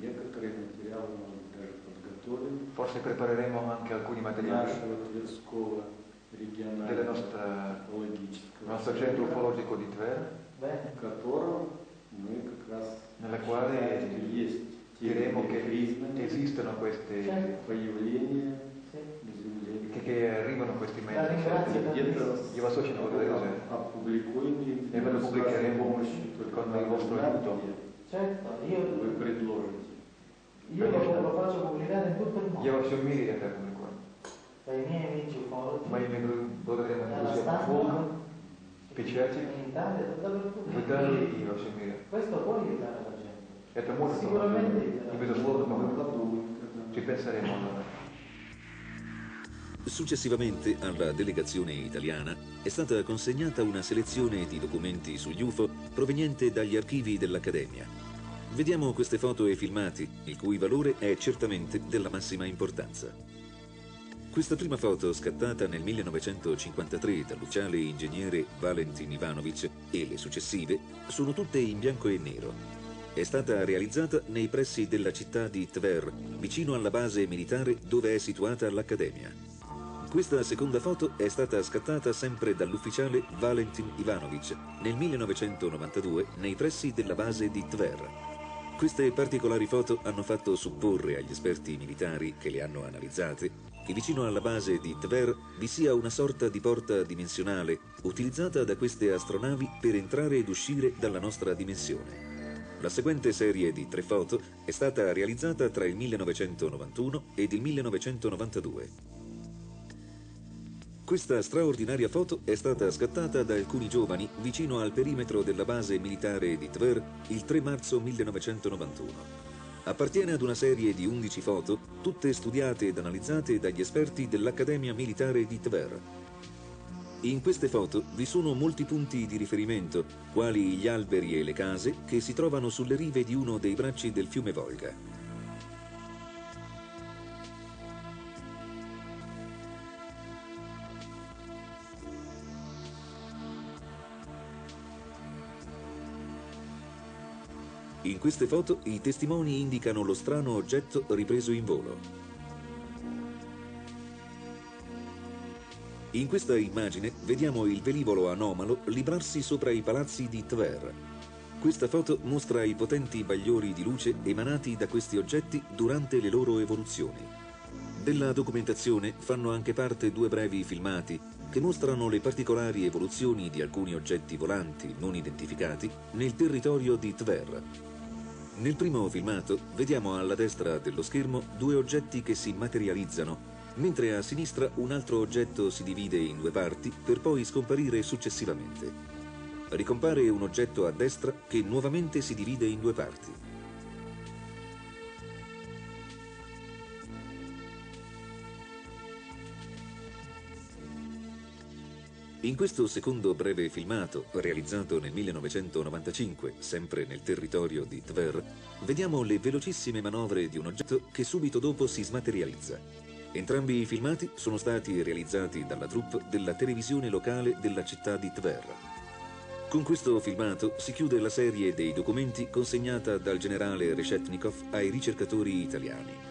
Некоторые материалы, может быть, даже подготовим. Forse prepareremo anche alcuni materiali Нашего Тверского della регионального nostra, ufologistico nostro centro центра, ufologico di Tver, в котором мы как раз nella quale считаем, что есть те diremo che признаны esistono queste, появления на Земле. che, che arrivano questi mezzi. Io vado очень благодарю за. E ve lo pubblicheremo con il vostro aiuto. Certo, io. Io lo faccio pubblicare in tutto il mondo. Я во всем мире это публикую. Dai miei amici forti. Мои благодаря моим друзьям Бога, печати, в Италии и во всем мире. Это может помочь. И безусловно помогает. Теперь царем можно. Successivamente alla delegazione italiana è stata consegnata una selezione di documenti sugli UFO proveniente dagli archivi dell'Accademia. Vediamo queste foto e filmati, il cui valore è certamente della massima importanza. Questa prima foto, scattata nel 1953 dall'ufficiale ingegnere Valentin Ivanovic, e le successive, sono tutte in bianco e nero. È stata realizzata nei pressi della città di Tver, vicino alla base militare dove è situata l'Accademia. Questa seconda foto è stata scattata sempre dall'ufficiale Valentin Ivanovic nel 1992 nei pressi della base di Tver. Queste particolari foto hanno fatto supporre agli esperti militari che le hanno analizzate che vicino alla base di Tver vi sia una sorta di porta dimensionale utilizzata da queste astronavi per entrare ed uscire dalla nostra dimensione. La seguente serie di tre foto è stata realizzata tra il 1991 ed il 1992. Questa straordinaria foto è stata scattata da alcuni giovani vicino al perimetro della base militare di Tver il 3 marzo 1991. Appartiene ad una serie di 11 foto, tutte studiate ed analizzate dagli esperti dell'Accademia Militare di Tver. In queste foto vi sono molti punti di riferimento, quali gli alberi e le case che si trovano sulle rive di uno dei bracci del fiume Volga. In queste foto i testimoni indicano lo strano oggetto ripreso in volo. In questa immagine vediamo il velivolo anomalo librarsi sopra i palazzi di Tver. Questa foto mostra i potenti bagliori di luce emanati da questi oggetti durante le loro evoluzioni. Della documentazione fanno anche parte due brevi filmati che mostrano le particolari evoluzioni di alcuni oggetti volanti non identificati nel territorio di Tver. Nel primo filmato vediamo alla destra dello schermo due oggetti che si materializzano, mentre a sinistra un altro oggetto si divide in due parti per poi scomparire successivamente. Ricompare un oggetto a destra che nuovamente si divide in due parti. In questo secondo breve filmato, realizzato nel 1995, sempre nel territorio di Tver, vediamo le velocissime manovre di un oggetto che subito dopo si smaterializza. Entrambi i filmati sono stati realizzati dalla troupe della televisione locale della città di Tver. Con questo filmato si chiude la serie dei documenti consegnata dal generale Reshetnikov ai ricercatori italiani.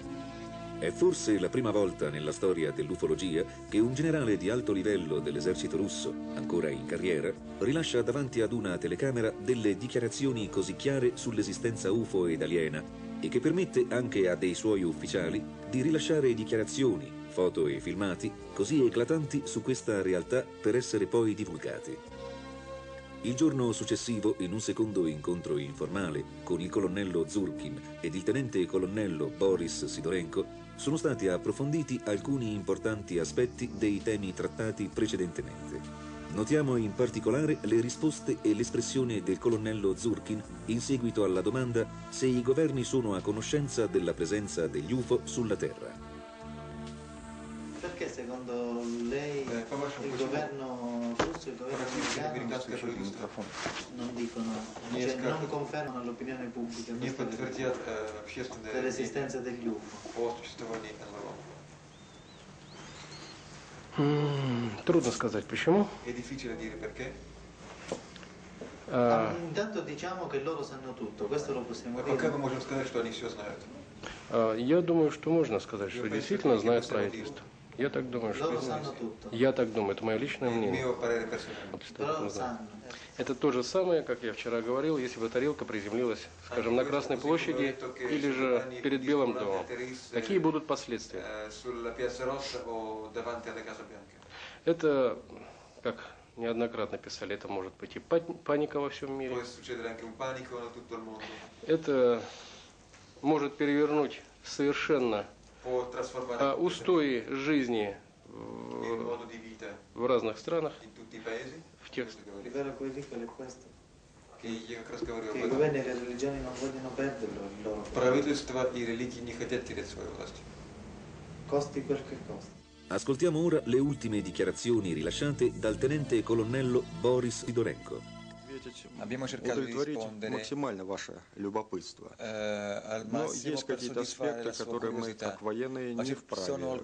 È forse la prima volta nella storia dell'ufologia che un generale di alto livello dell'esercito russo, ancora in carriera, rilascia davanti ad una telecamera delle dichiarazioni così chiare sull'esistenza UFO ed aliena e che permette anche a dei suoi ufficiali di rilasciare dichiarazioni, foto e filmati così eclatanti su questa realtà per essere poi divulgati. Il giorno successivo, in un secondo incontro informale con il colonnello Zurkin ed il tenente colonnello Boris Sidorenko, sono stati approfonditi alcuni importanti aspetti dei temi trattati precedentemente. Notiamo in particolare le risposte e l'espressione del colonnello Zurkin in seguito alla domanda se i governi sono a conoscenza della presenza degli UFO sulla Terra. Perché secondo lei il governo forse il dovere non dicono, cioè non confermano all'opinione pubblica l'esistenza degli UFO. Трудно сказать почему. Uh, Intanto diciamo che loro sanno tutto, questo lo possiamo dire. Пока мы можем сказать, что они все знают. Я думаю, что можно сказать, что действительно знают правительство. Я так думаю, что... Я так думаю, это мое личное мнение. да. Это то же самое, как я вчера говорил, если бы тарелка приземлилась, скажем, на Красной площади или же перед Белым домом. Какие будут последствия? Bianca. Это, как неоднократно писали, это может быть и пани- паника во всем мире. Это может перевернуть совершенно Può trasformare а, устои жизни il в, modo di vita в разных странах, in tutti i paesi. в тех Il vero curriculum è questo, Che я как раз говорю che об i этом. governi e le religioni non vogliono perderlo il loro Правительства и религии не хотят терять свою власть. costi quel che costi. Ascoltiamo ora le ultime dichiarazioni rilasciate dal tenente colonnello Boris Sidorenko. удовлетворить максимально ваше любопытство. Но есть какие-то аспекты, которые мы, как военные, не вправе. Но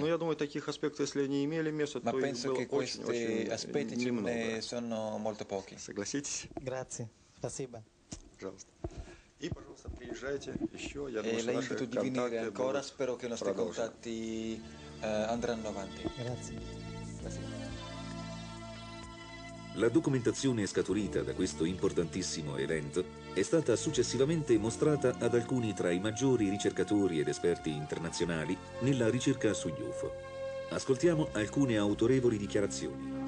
ну, я думаю, таких аспектов, если они имели место, то их было очень-очень немного. Согласитесь? Grazie. Спасибо. Пожалуйста. И, пожалуйста, приезжайте еще. Я думаю, что наши контакты ancora, будут Spero che. Grazie. Спасибо. La documentazione scaturita da questo importantissimo evento è stata successivamente mostrata ad alcuni tra i maggiori ricercatori ed esperti internazionali nella ricerca sugli UFO. Ascoltiamo alcune autorevoli dichiarazioni.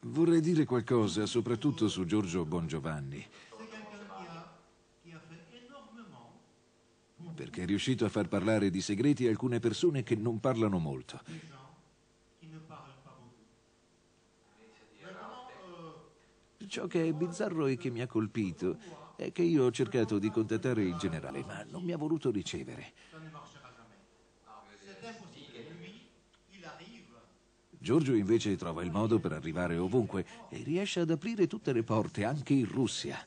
Vorrei dire qualcosa soprattutto su Giorgio Bongiovanni, perché è riuscito a far parlare di segreti alcune persone che non parlano molto. Ciò che è bizzarro e che mi ha colpito è che io ho cercato di contattare il generale, ma non mi ha voluto ricevere. Giorgio invece trova il modo per arrivare ovunque e riesce ad aprire tutte le porte, anche in Russia.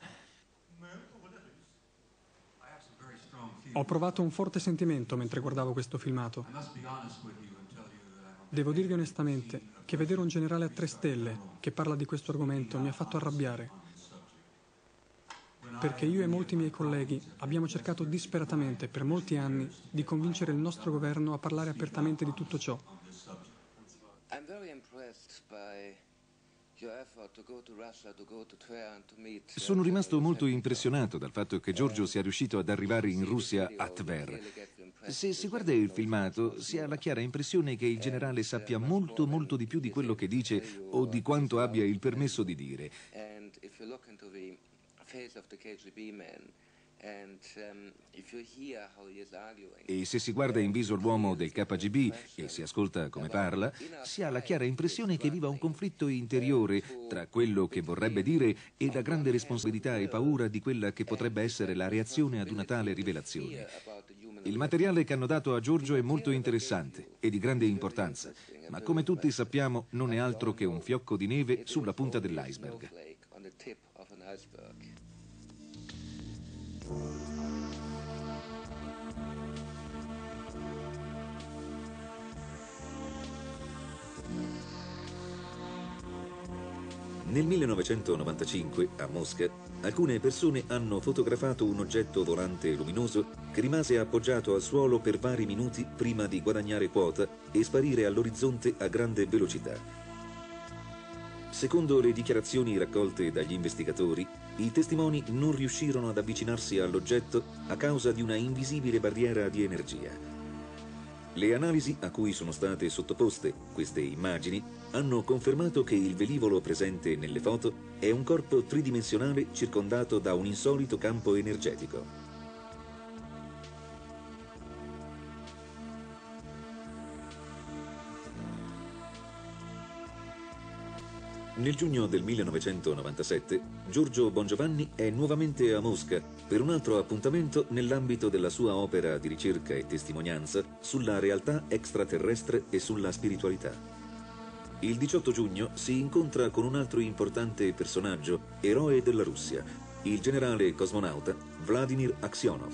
Ho provato un forte sentimento mentre guardavo questo filmato. Devo dirvi onestamente che vedere un generale a tre stelle che parla di questo argomento mi ha fatto arrabbiare. Perché io e molti miei colleghi abbiamo cercato disperatamente per molti anni di convincere il nostro governo a parlare apertamente di tutto ciò. I'm very impressed by Sono rimasto molto impressionato dal fatto che Giorgio sia riuscito ad arrivare in Russia a Tver. Se si guarda il filmato, si ha la chiara impressione che il generale sappia molto molto di più di quello che dice o di quanto abbia il permesso di dire. Um, E se si guarda in viso l'uomo del KGB e si ascolta come parla, si ha la chiara impressione che viva un conflitto interiore tra quello che vorrebbe dire e la grande responsabilità e paura di quella che potrebbe essere la reazione ad una tale rivelazione. Il materiale che hanno dato a Giorgio è molto interessante e di grande importanza, ma come tutti sappiamo non è altro che un fiocco di neve sulla punta dell'iceberg. Nel 1995, a Mosca, alcune persone hanno fotografato un oggetto volante luminoso che rimase appoggiato al suolo per vari minuti prima di guadagnare quota e sparire all'orizzonte a grande velocità. Secondo le dichiarazioni raccolte dagli investigatori, i testimoni non riuscirono ad avvicinarsi all'oggetto a causa di una invisibile barriera di energia. Le analisi a cui sono state sottoposte queste immagini hanno confermato che il velivolo presente nelle foto è un corpo tridimensionale circondato da un insolito campo energetico. Nel giugno del 1997 Giorgio Bongiovanni è nuovamente a Mosca per un altro appuntamento nell'ambito della sua opera di ricerca e testimonianza sulla realtà extraterrestre e sulla spiritualità. Il 18 giugno si incontra con un altro importante personaggio, eroe della Russia, il generale cosmonauta Vladimir Aksionov.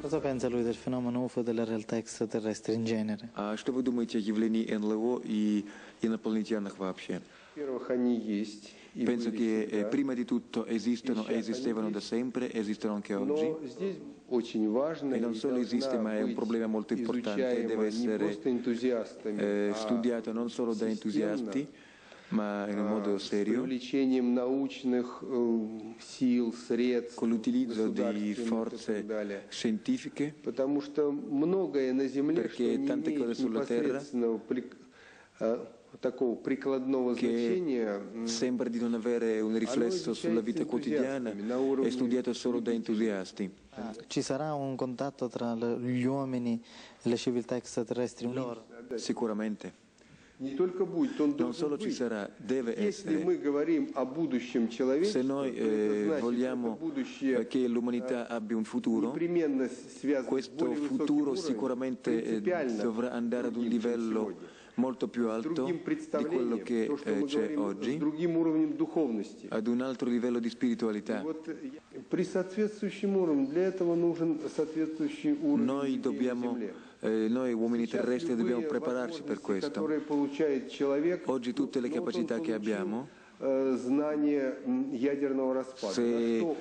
Cosa pensa lui del fenomeno UFO e della realtà extraterrestre in genere? А что вы думаете о явлении НЛО и инопланетянах вообще? Во-первых, они есть. и Penso были che всегда. eh, prima di tutto esistono И e сейчас esistevano они da есть. sempre, esistono anche oggi. Но здесь очень важно E non и solo esiste, должна ma è un быть problema molto importante, изучаема deve не essere просто энтузиастами, eh, а studiato non solo da entusiasti, ma in un modo с serio, привлечением научных э, сил, средств, con l'utilizzo di государственных и forze так далее. scientifiche, Потому что многое на Земле, Perché что не tante имеет cose sulla Terra che sembra di non avere un riflesso sulla vita quotidiana, è studiato solo da entusiasti. Ci sarà un contatto tra gli uomini e le civiltà extraterrestri? No, sicuramente. Non solo ci sarà, deve essere. Se noi eh, vogliamo eh, che l'umanità abbia un futuro, questo futuro sicuramente eh, dovrà andare ad un livello molto più alto di quello che eh, c'è oggi, ad un altro livello di spiritualità. Noi dobbiamo eh, noi uomini terrestri dobbiamo prepararci per questo. Oggi tutte le capacità che abbiamo se э,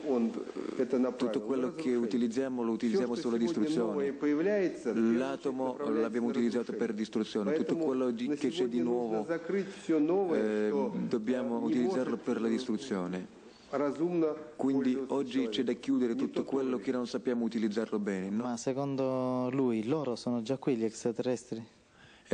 tutto quello che utilizziamo lo utilizziamo sulla distruzione, l'atomo l'abbiamo utilizzato per distruzione, tutto quello che c'è di nuovo э, dobbiamo utilizzarlo per la distruzione. Quindi oggi c'è da chiudere tutto quello che non sappiamo utilizzarlo bene. No? Ma secondo lui loro sono già qui gli extraterrestri?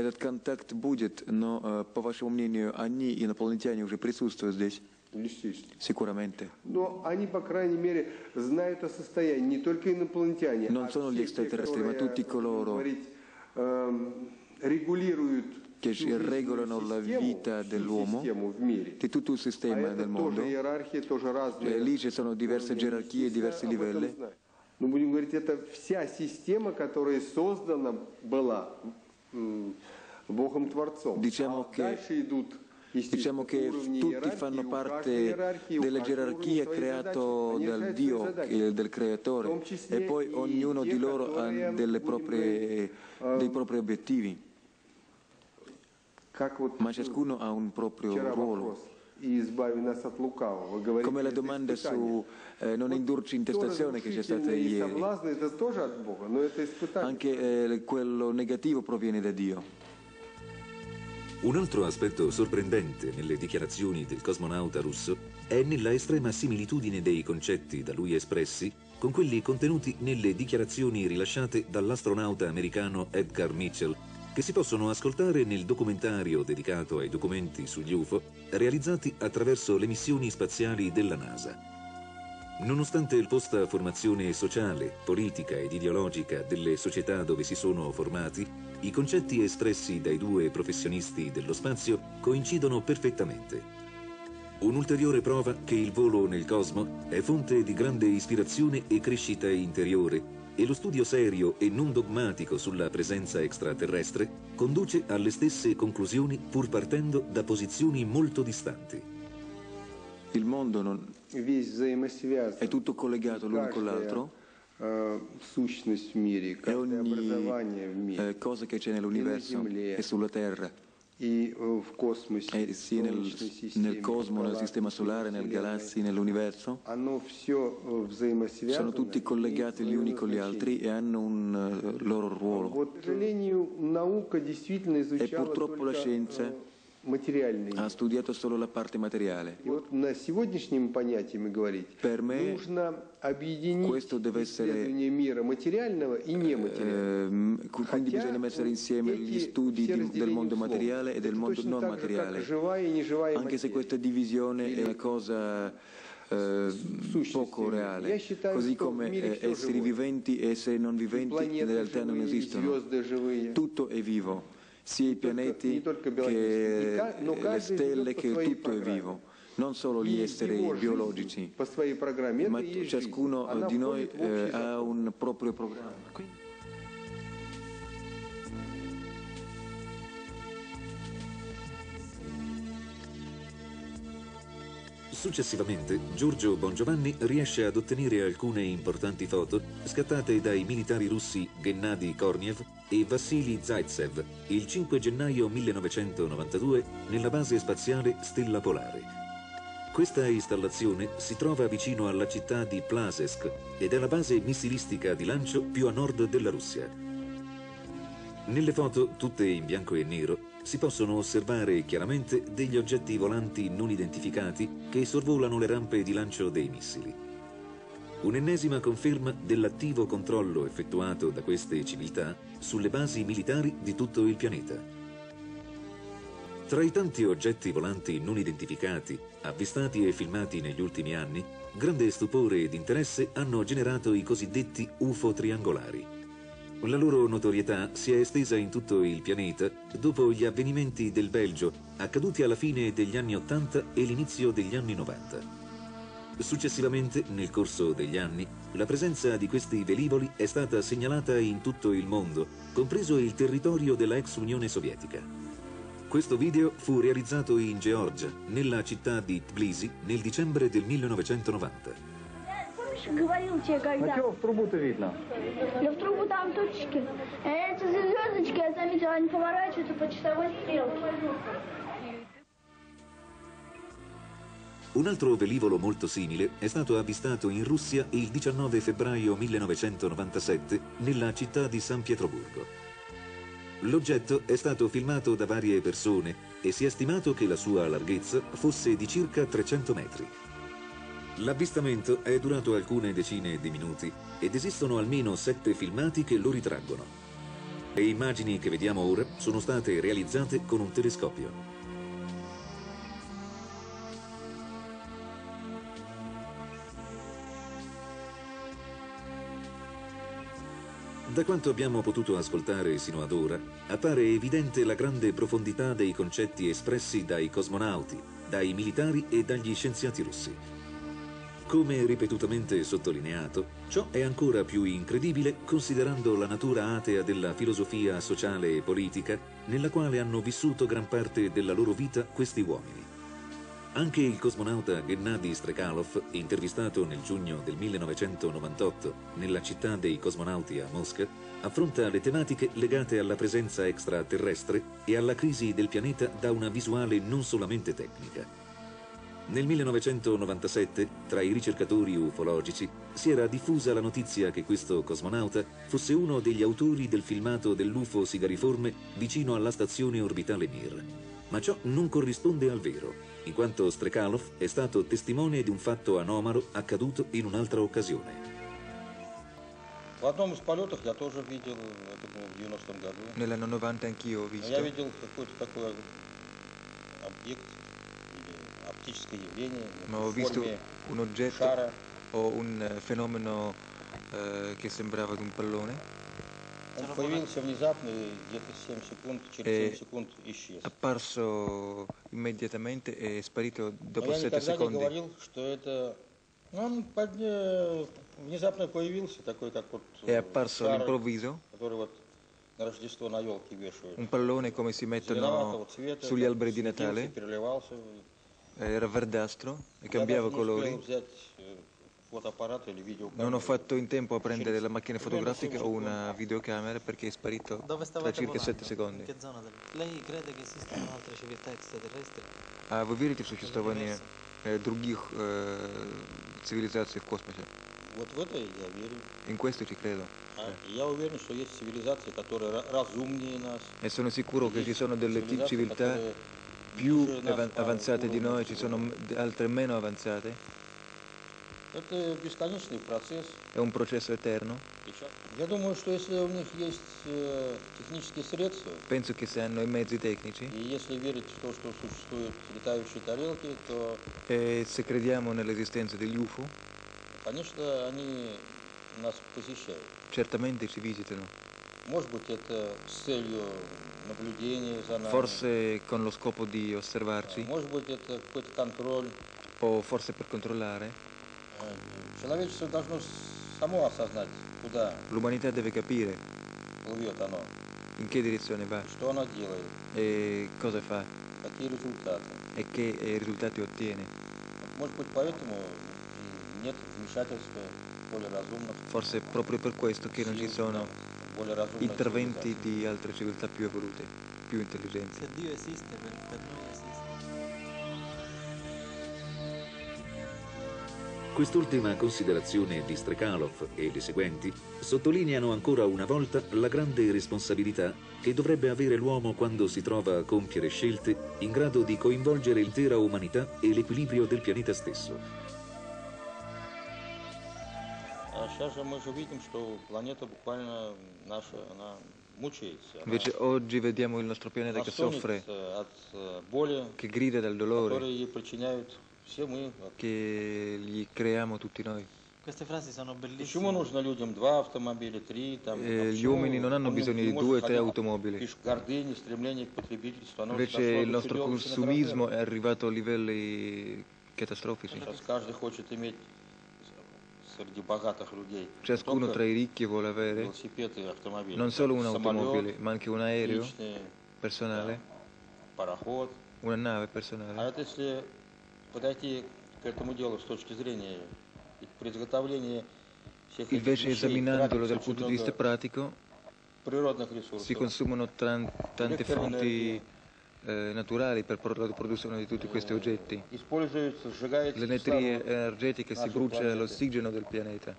Этот контакт будет, но, э, по вашему мнению, они, инопланетяне, уже присутствуют здесь? Естественно. Sicuramente. Но они, по крайней мере, знают о состоянии, не только инопланетяне, Non а sono gli все те, extraterrestri, ma которые, tutti coloro говорить, эм, регулируют che regolano la vita dell'uomo, систему в мире. di tutto il А sistema это del mondo. Eh, lì ci sono diverse gerarchie, diversi livelli. Но будем говорить, это вся система, которая создана была. Diciamo, diciamo che, diciamo che tutti fanno parte della gerarchia creata dal Dio, eh, del Creatore, e poi ognuno di loro ha proprie, dei propri obiettivi, ma ciascuno ha un proprio ruolo. Come la domanda su eh, non indurci in testazione che c'è stata ieri. Anche eh, quello negativo proviene da Dio. Un altro aspetto sorprendente nelle dichiarazioni del cosmonauta russo è nella estrema similitudine dei concetti da lui espressi con quelli contenuti nelle dichiarazioni rilasciate dall'astronauta americano Edgar Mitchell che si possono ascoltare nel documentario dedicato ai documenti sugli UFO realizzati attraverso le missioni spaziali della NASA. Nonostante l'opposta formazione sociale, politica ed ideologica delle società dove si sono formati, i concetti espressi dai due professionisti dello spazio coincidono perfettamente. Un'ulteriore prova che il volo nel cosmo è fonte di grande ispirazione e crescita interiore e lo studio serio e non dogmatico sulla presenza extraterrestre conduce alle stesse conclusioni pur partendo da posizioni molto distanti. Il mondo non... è tutto collegato l'uno con l'altro? È ogni eh, cosa che c'è nell'universo e sulla Terra e sia nel, nel, cosmo, nel sistema solare, nel galassi, nell'universo, sono tutti collegati gli uni con gli altri e hanno un eh, loro ruolo. E purtroppo la scienza ha studiato solo la parte materiale. Per me questo deve essere eh, quindi bisogna mettere insieme gli studi di, del mondo materiale e del mondo non materiale, anche se questa divisione è una cosa... Eh, poco reale, così come eh, esseri viventi e esseri non viventi in realtà non esistono. Tutto è vivo sia i pianeti che le stelle, che tutto è vivo. Non solo gli esseri biologici, ma ciascuno di noi eh, ha un proprio programma. Successivamente, Giorgio Bongiovanni riesce ad ottenere alcune importanti foto scattate dai militari russi Gennady Korniev e Vassili Zaitsev il 5 gennaio 1992 nella base spaziale Stella Polare. Questa installazione si trova vicino alla città di Plasesk ed è la base missilistica di lancio più a nord della Russia. Nelle foto, tutte in bianco e nero, si possono osservare chiaramente degli oggetti volanti non identificati che sorvolano le rampe di lancio dei missili. Un'ennesima conferma dell'attivo controllo effettuato da queste civiltà sulle basi militari di tutto il pianeta. Tra i tanti oggetti volanti non identificati, avvistati e filmati negli ultimi anni, grande stupore ed interesse hanno generato i cosiddetti UFO triangolari. La loro notorietà si è estesa in tutto il pianeta dopo gli avvenimenti del Belgio, accaduti alla fine degli anni 80 e l'inizio degli anni 90. Successivamente, nel corso degli anni, la presenza di questi velivoli è stata segnalata in tutto il mondo, compreso il territorio della ex Unione Sovietica. Questo video fu realizzato in Georgia, nella città di Tbilisi, nel dicembre del 1990 Говорил тебе когда? А что в трубу-то видно? Да в трубу там точки. А эти звездочки, я заметила, они поворачиваются по часовой стрелке. Un altro velivolo molto simile è stato avvistato in Russia il 19 febbraio 1997 nella città di San Pietroburgo. L'oggetto è stato filmato da varie persone e si è stimato che la sua larghezza fosse di circa 300 metri. L'avvistamento è durato alcune decine di minuti ed esistono almeno sette filmati che lo ritraggono. Le immagini che vediamo ora sono state realizzate con un telescopio. Da quanto abbiamo potuto ascoltare sino ad ora, appare evidente la grande profondità dei concetti espressi dai cosmonauti, dai militari e dagli scienziati russi. Come ripetutamente sottolineato, ciò è ancora più incredibile considerando la natura atea della filosofia sociale e politica nella quale hanno vissuto gran parte della loro vita questi uomini. Anche il cosmonauta Gennady Strekalov, intervistato nel giugno del 1998 nella città dei cosmonauti a Mosca, affronta le tematiche legate alla presenza extraterrestre e alla crisi del pianeta da una visuale non solamente tecnica. Nel 1997, tra i ricercatori ufologici, si era diffusa la notizia che questo cosmonauta fosse uno degli autori del filmato dell'UFO sigariforme vicino alla stazione orbitale Mir. Ma ciò non corrisponde al vero, in quanto Strekalov è stato testimone di un fatto anomalo accaduto in un'altra occasione. Nell'anno 90 anch'io ho visto ma ho visto un oggetto o un eh, fenomeno eh, che sembrava di un pallone. È э, apparso immediatamente e è sparito dopo 7 secondi. È apparso all'improvviso. un pallone come si mettono sugli alberi di Natale era verdastro e Я cambiava даже не успел colori. взять э, фотоаппарат или видеокамеру. Non ho fatto in tempo a prendere la macchina fotografica o una videocamera perché è sparito Dove tra stavate circa volando? 7 secondi. In che zona del... Lei crede che esistano altre civiltà extraterrestri? А вы верите в существование э, других э, цивилизаций в космосе? Вот в это я верю. In questo ci credo. А Я уверен, что есть цивилизации, которые ра- разумнее нас. E sono sicuro che ci sono delle ti- Цивилизации, civiltà которые più avanzate di noi, ci sono altre meno avanzate? È un processo eterno. Penso che se hanno i mezzi tecnici e se crediamo nell'esistenza degli UFO, certamente ci visitano. Forse con lo scopo di osservarci? O forse per controllare? L'umanità deve capire in che direzione va e cosa fa e che eh, risultati ottiene. Forse è proprio per questo che non ci sono interventi di altre civiltà più evolute, più intelligenti. Se Dio esiste, per, per noi esiste. Quest'ultima considerazione di Strekalov e le seguenti sottolineano ancora una volta la grande responsabilità che dovrebbe avere l'uomo quando si trova a compiere scelte in grado di coinvolgere l'intera umanità e l'equilibrio del pianeta stesso. Invece oggi vediamo il nostro pianeta che soffre, che grida dal dolore, che gli creiamo tutti noi. Queste frasi sono bellissime. Eh, gli uomini non hanno bisogno di due o tre automobili. Invece il nostro consumismo è arrivato a livelli catastrofici. среди богатых людей Ciascuno только tra i ricchi vuole avere велосипед и автомобиль. non solo Самолет, un'automobile, ma anche un aereo личный, personale, пароход. una nave А personale. вот если подойти к этому делу с точки зрения при изготовлении всех этих Invece вещей esaminandolo тратится dal очень punto di vista много pratico природных ресурсов. si consumano tran- tante fonti eh, naturali per pro- la produzione di tutti questi oggetti. Используется, сжигается L'energia кислород. energetica si нашей brucia планеты. l'ossigeno del pianeta.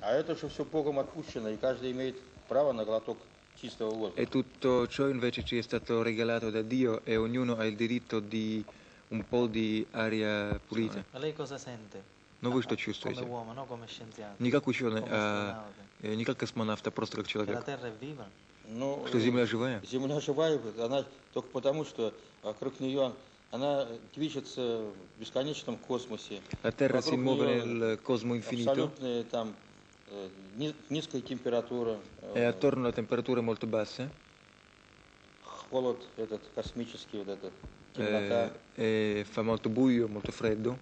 А это же все Богом отпущено, и каждый имеет право на глоток чистого воздуха. E tutto ciò invece ci è stato regalato da Dio e ognuno ha il diritto di un po' di aria pulita. Ma lei cosa sente? Но вы что Come чувствуете? uomo, no come scienziato. Не как ученый, Come а astronauta. э, не как космонавт, а просто как Che la человек. Ну, Что Земля живая? Земля живая, она только потому, что вокруг нее она движется в бесконечном космосе. La Terra si muove nel cosmo infinito Абсолютная там э, ни- низкая температура, э, e attorno a temperature molto basse холод этот космический, вот этот темнота. eh, e fa molto buio, molto freddo.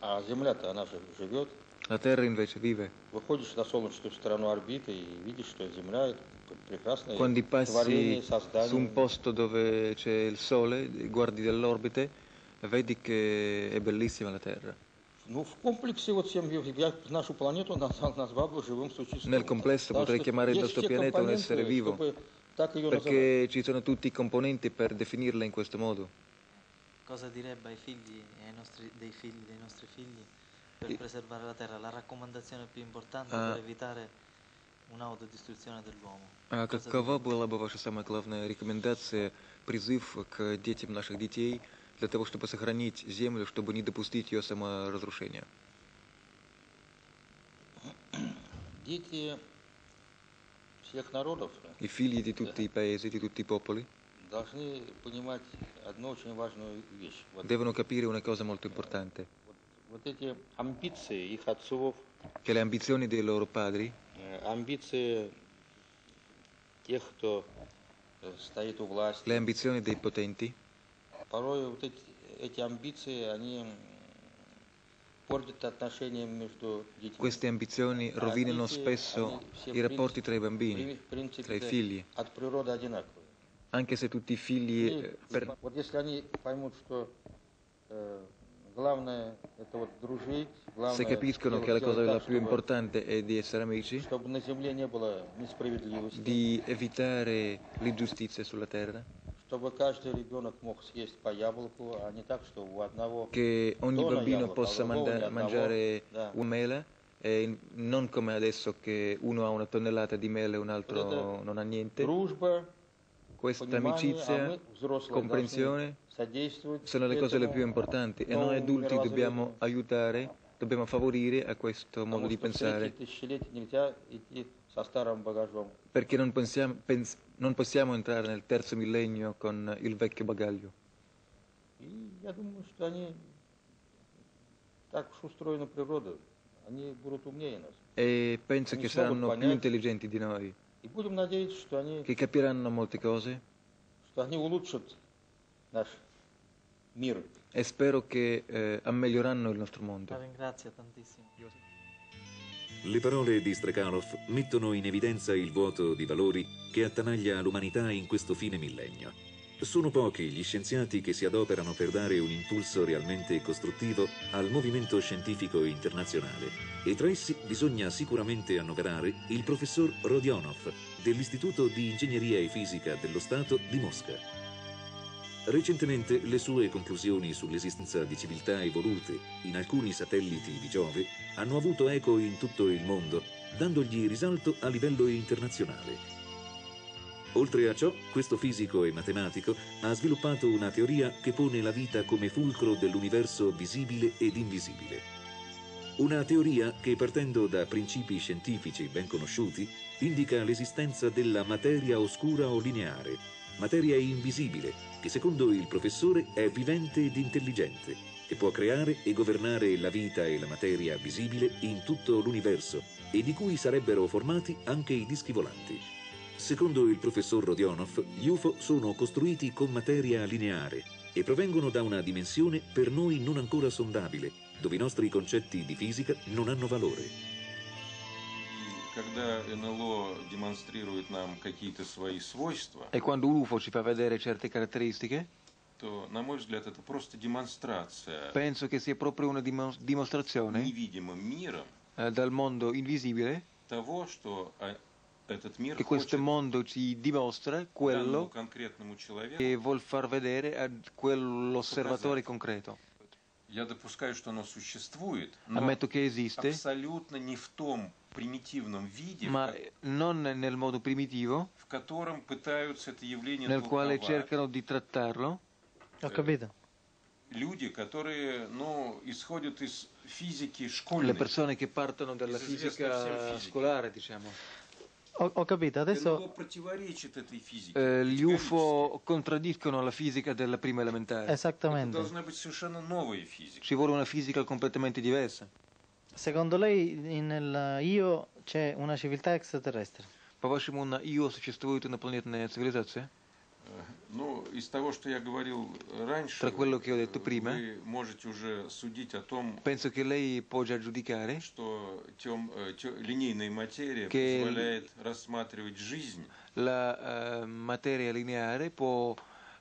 А Земля-то она же живет. La Terra invece vive. Quando passi su un posto dove c'è il sole, guardi dall'orbite, vedi che è bellissima la Terra. Nel complesso potrei chiamare il nostro pianeta un essere vivo, perché ci sono tutti i componenti per definirla in questo modo. Cosa direbbe ai figli, ai nostri, dei figli, dei nostri figli? Per preservare la Terra? La raccomandazione più importante per evitare un'autodistruzione dell'uomo. Cosa какова была бы ваша самая главная рекомендация, призыв к детям наших детей для того, чтобы сохранить Землю, чтобы не допустить ее саморазрушения? Дети всех народов I figli di tutti i paesi, di tutti i popoli, должны понимать одну очень важную вещь. Devono capire una cosa molto importante, Che le ambizioni dei loro padri, le ambizioni dei potenti, queste ambizioni rovinano spesso i rapporti tra i bambini, tra i figli, anche se tutti i figli... Eh, per... Se capiscono che la cosa più importante è di essere amici, di evitare l'ingiustizia sulla terra, che ogni bambino possa manda- mangiare un mela e non come adesso che uno ha una tonnellata di mela e un altro non ha niente. Questa amicizia, comprensione sono le cose le più importanti e noi adulti dobbiamo aiutare, dobbiamo favorire a questo modo di pensare. Perché non possiamo, pens- non possiamo entrare nel terzo millennio con il vecchio bagaglio. E penso che saranno più intelligenti di noi, che capiranno molte cose, мир. e spero che eh, ammiglioreranno il nostro mondo. La ringrazio tantissimo. Le parole di Strekhalov mettono in evidenza il vuoto di valori che attanaglia l'umanità in questo fine millennio. Sono pochi gli scienziati che si adoperano per dare un impulso realmente costruttivo al movimento scientifico internazionale e tra essi bisogna sicuramente annoverare il professor Rodionov dell'Istituto di Ingegneria e Fisica dello Stato di Mosca. Recentemente le sue conclusioni sull'esistenza di civiltà evolute in alcuni satelliti di Giove hanno avuto eco in tutto il mondo, dandogli risalto a livello internazionale. Oltre a ciò, questo fisico e matematico ha sviluppato una teoria che pone la vita come fulcro dell'universo visibile ed invisibile. Una teoria che, partendo da principi scientifici ben conosciuti, indica l'esistenza della materia oscura o lineare, materia invisibile, che secondo il professore è vivente ed intelligente, che può creare e governare la vita e la materia visibile in tutto l'universo e di cui sarebbero formati anche i dischi volanti. Secondo il professor Rodionov, gli UFO sono costruiti con materia lineare e provengono da una dimensione per noi non ancora sondabile, dove i nostri concetti di fisica non hanno valore. E quando l'UFO ci fa vedere certe caratteristiche? Penso che sia proprio una dimostrazione eh, dal mondo invisibile che questo mondo ci dimostra quello che vuol far vedere a quell'osservatore concreto. Ammetto che esiste, ma non nel modo primitivo nel quale cercano di trattarlo. Ho capito. Le persone che partono dalla fisica scolare, diciamo. Ho, ho capito, adesso eh, gli UFO contraddicono la fisica della prima elementare. Esattamente. Ci vuole una fisica completamente diversa. Secondo lei nel io c'è una civiltà extraterrestre? По-вашему, на Ио существует инопланетная цивилизация? Ну, из того, что я говорил раньше, Tra quello che ho detto prima, вы можете уже судить о том, penso che lei può già giudicare что тем, э, тё- линейная материя Che- позволяет рассматривать жизнь la eh, materia lineare può,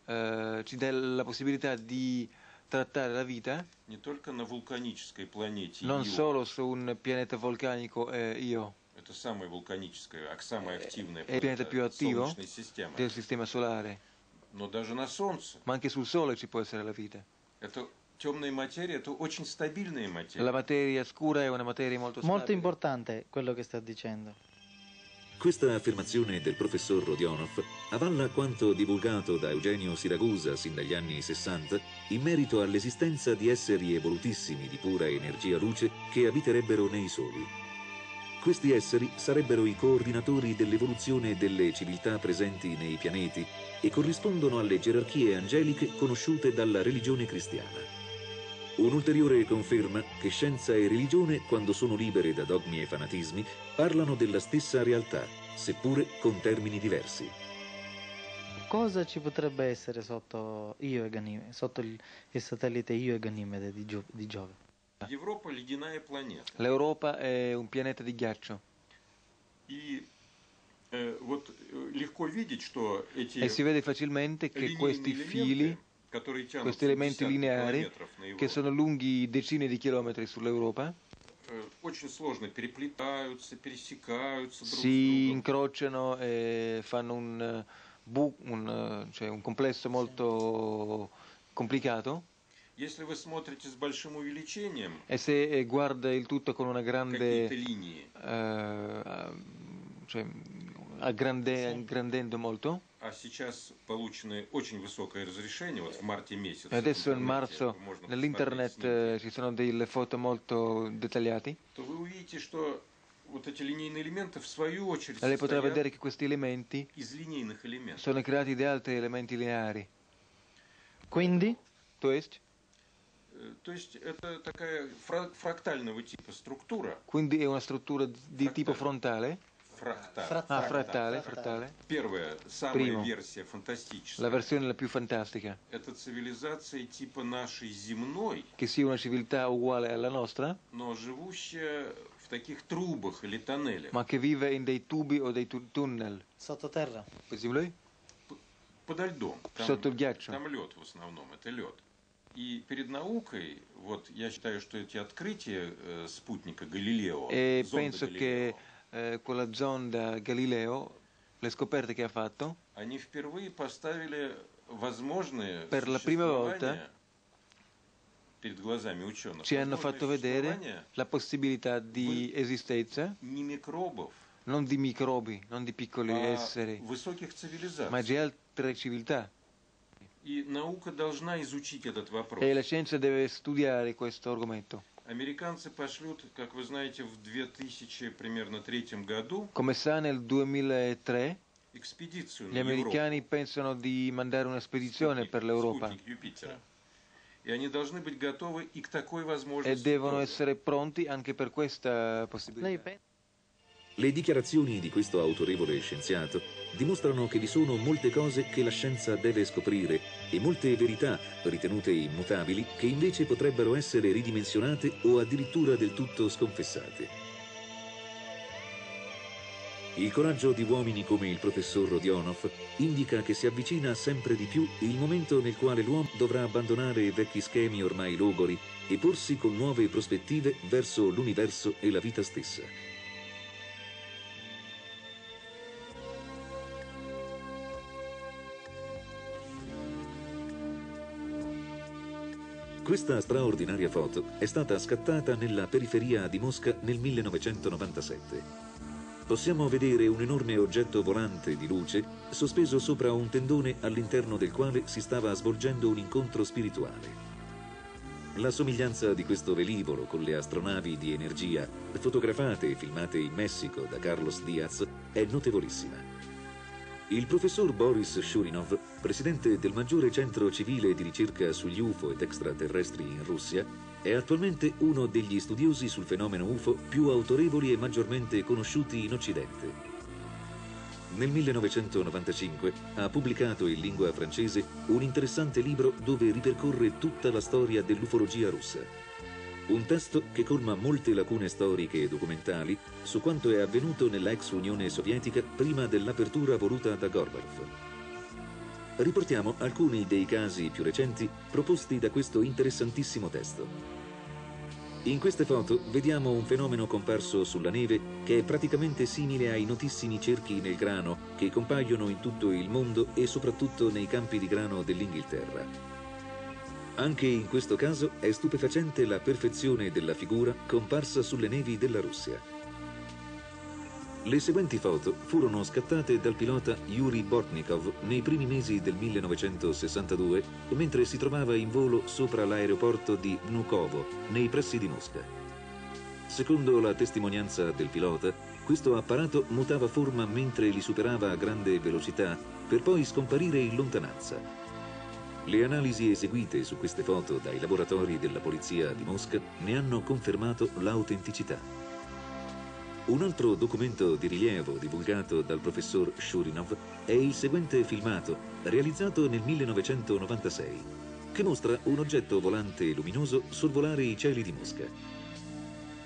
eh, ci dà la possibilità di trattare la vita не только на вулканической планете non Ио. solo su un pianeta vulcanico eh, Io, Это самая вулканическая, а самая активная è il pianeta più планета attivo Солнечной системы. del sistema solare, Но даже на Солнце ma anche sul Sole ci può essere la vita. это темная материя, это очень стабильная материя. La materia scura è una materia molto Molto stabile. importante quello che sta dicendo. Questa affermazione del professor Rodionov avalla quanto divulgato da Eugenio Siragusa sin dagli anni 60 in merito all'esistenza di esseri evolutissimi di pura energia luce che abiterebbero nei soli. Questi esseri sarebbero i coordinatori dell'evoluzione delle civiltà presenti nei pianeti e corrispondono alle gerarchie angeliche conosciute dalla religione cristiana. Un'ulteriore conferma che scienza e religione, quando sono libere da dogmi e fanatismi, parlano della stessa realtà, seppure con termini diversi cosa ci potrebbe essere sotto, Io sotto il, il, satellite Io e Ganimede di, Gio, di Giove? L'Europa è un pianeta di ghiaccio. И e si vede facilmente che questi fili, questi elementi lineari, che sono lunghi decine di chilometri sull'Europa, si incrociano e fanno un, bu- un, eh, cioè un complesso molto complicato Если вы смотрите с большим увеличением e se eh, guarda il tutto con una grande какие-то линии, eh, cioè aggrande- aggrandendo molto а сейчас получено очень высокое разрешение, вот в марте месяце. e adesso в in интернете marzo можно nell'internet посмотреть eh, ci sono delle foto molto dettagliate снимки, то вы увидите, что lei potrà vedere che questi elementi sono creati da altri elementi lineari. Quindi? Quindi è una struttura di tipo frontale? Frattale. Ah, frattale, frattale. Primo, la versione la più fantastica. Che sia una civiltà uguale alla nostra, таких трубах или тоннелях. ma che vive in dei tubi o dei tu- tunnel. Sottoterra? Per esempio, Подо льдом. Там, Sotto il ghiaccio. там лед в основном, это лед. И перед наукой, вот я считаю, что эти открытия э, спутника Галилео, E зонда penso Галилео, che eh, con la zonda Galileo, le scoperte che ha fatto, они впервые поставили возможные Per la prima volta ci hanno fatto vedere la possibilità di esistenza non di microbi, non di piccoli esseri, ma di altre civiltà. E la scienza deve studiare questo argomento. Come sa, nel 2003 gli americani pensano di mandare una spedizione per l'Europa. E devono essere pronti anche per questa possibilità. Le dichiarazioni di questo autorevole scienziato dimostrano che vi sono molte cose che la scienza deve scoprire e molte verità ritenute immutabili che invece potrebbero essere ridimensionate o addirittura del tutto sconfessate. Il coraggio di uomini come il professor Rodionov indica che si avvicina sempre di più il momento nel quale l'uomo dovrà abbandonare vecchi schemi ormai logori e porsi con nuove prospettive verso l'universo e la vita stessa. Questa straordinaria foto è stata scattata nella periferia di Mosca nel 1997 possiamo vedere un enorme oggetto volante di luce sospeso sopra un tendone all'interno del quale si stava svolgendo un incontro spirituale. La somiglianza di questo velivolo con le astronavi di energia fotografate e filmate in Messico da Carlos Diaz è notevolissima. Il professor Boris Shurinov, presidente del maggiore centro civile di ricerca sugli UFO ed extraterrestri in Russia, è attualmente uno degli studiosi sul fenomeno UFO più autorevoli e maggiormente conosciuti in Occidente. Nel 1995 ha pubblicato in lingua francese un interessante libro dove ripercorre tutta la storia dell'ufologia russa. Un testo che colma molte lacune storiche e documentali su quanto è avvenuto nella ex Unione Sovietica prima dell'apertura voluta da Gorbachev. Riportiamo alcuni dei casi più recenti proposti da questo interessantissimo testo. In queste foto vediamo un fenomeno comparso sulla neve che è praticamente simile ai notissimi cerchi nel grano che compaiono in tutto il mondo e soprattutto nei campi di grano dell'Inghilterra. Anche in questo caso è stupefacente la perfezione della figura comparsa sulle nevi della Russia. Le seguenti foto furono scattate dal pilota Yuri Bortnikov nei primi mesi del 1962 mentre si trovava in volo sopra l'aeroporto di Vnukovo, nei pressi di Mosca. Secondo la testimonianza del pilota, questo apparato mutava forma mentre li superava a grande velocità per poi scomparire in lontananza. Le analisi eseguite su queste foto dai laboratori della polizia di Mosca ne hanno confermato l'autenticità. Un altro documento di rilievo divulgato dal professor Shurinov è il seguente filmato, realizzato nel 1996, che mostra un oggetto volante luminoso sorvolare i cieli di Mosca.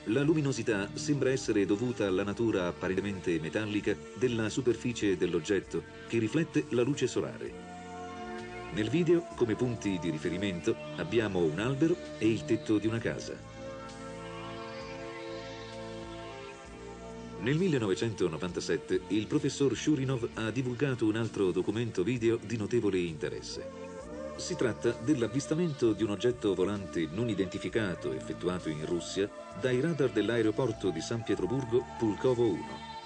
La luminosità sembra essere dovuta alla natura apparentemente metallica della superficie dell'oggetto, che riflette la luce solare. Nel video, come punti di riferimento, abbiamo un albero e il tetto di una casa. Nel 1997 il professor Shurinov ha divulgato un altro documento video di notevole interesse. Si tratta dell'avvistamento di un oggetto volante non identificato effettuato in Russia dai radar dell'aeroporto di San Pietroburgo Pulkovo 1.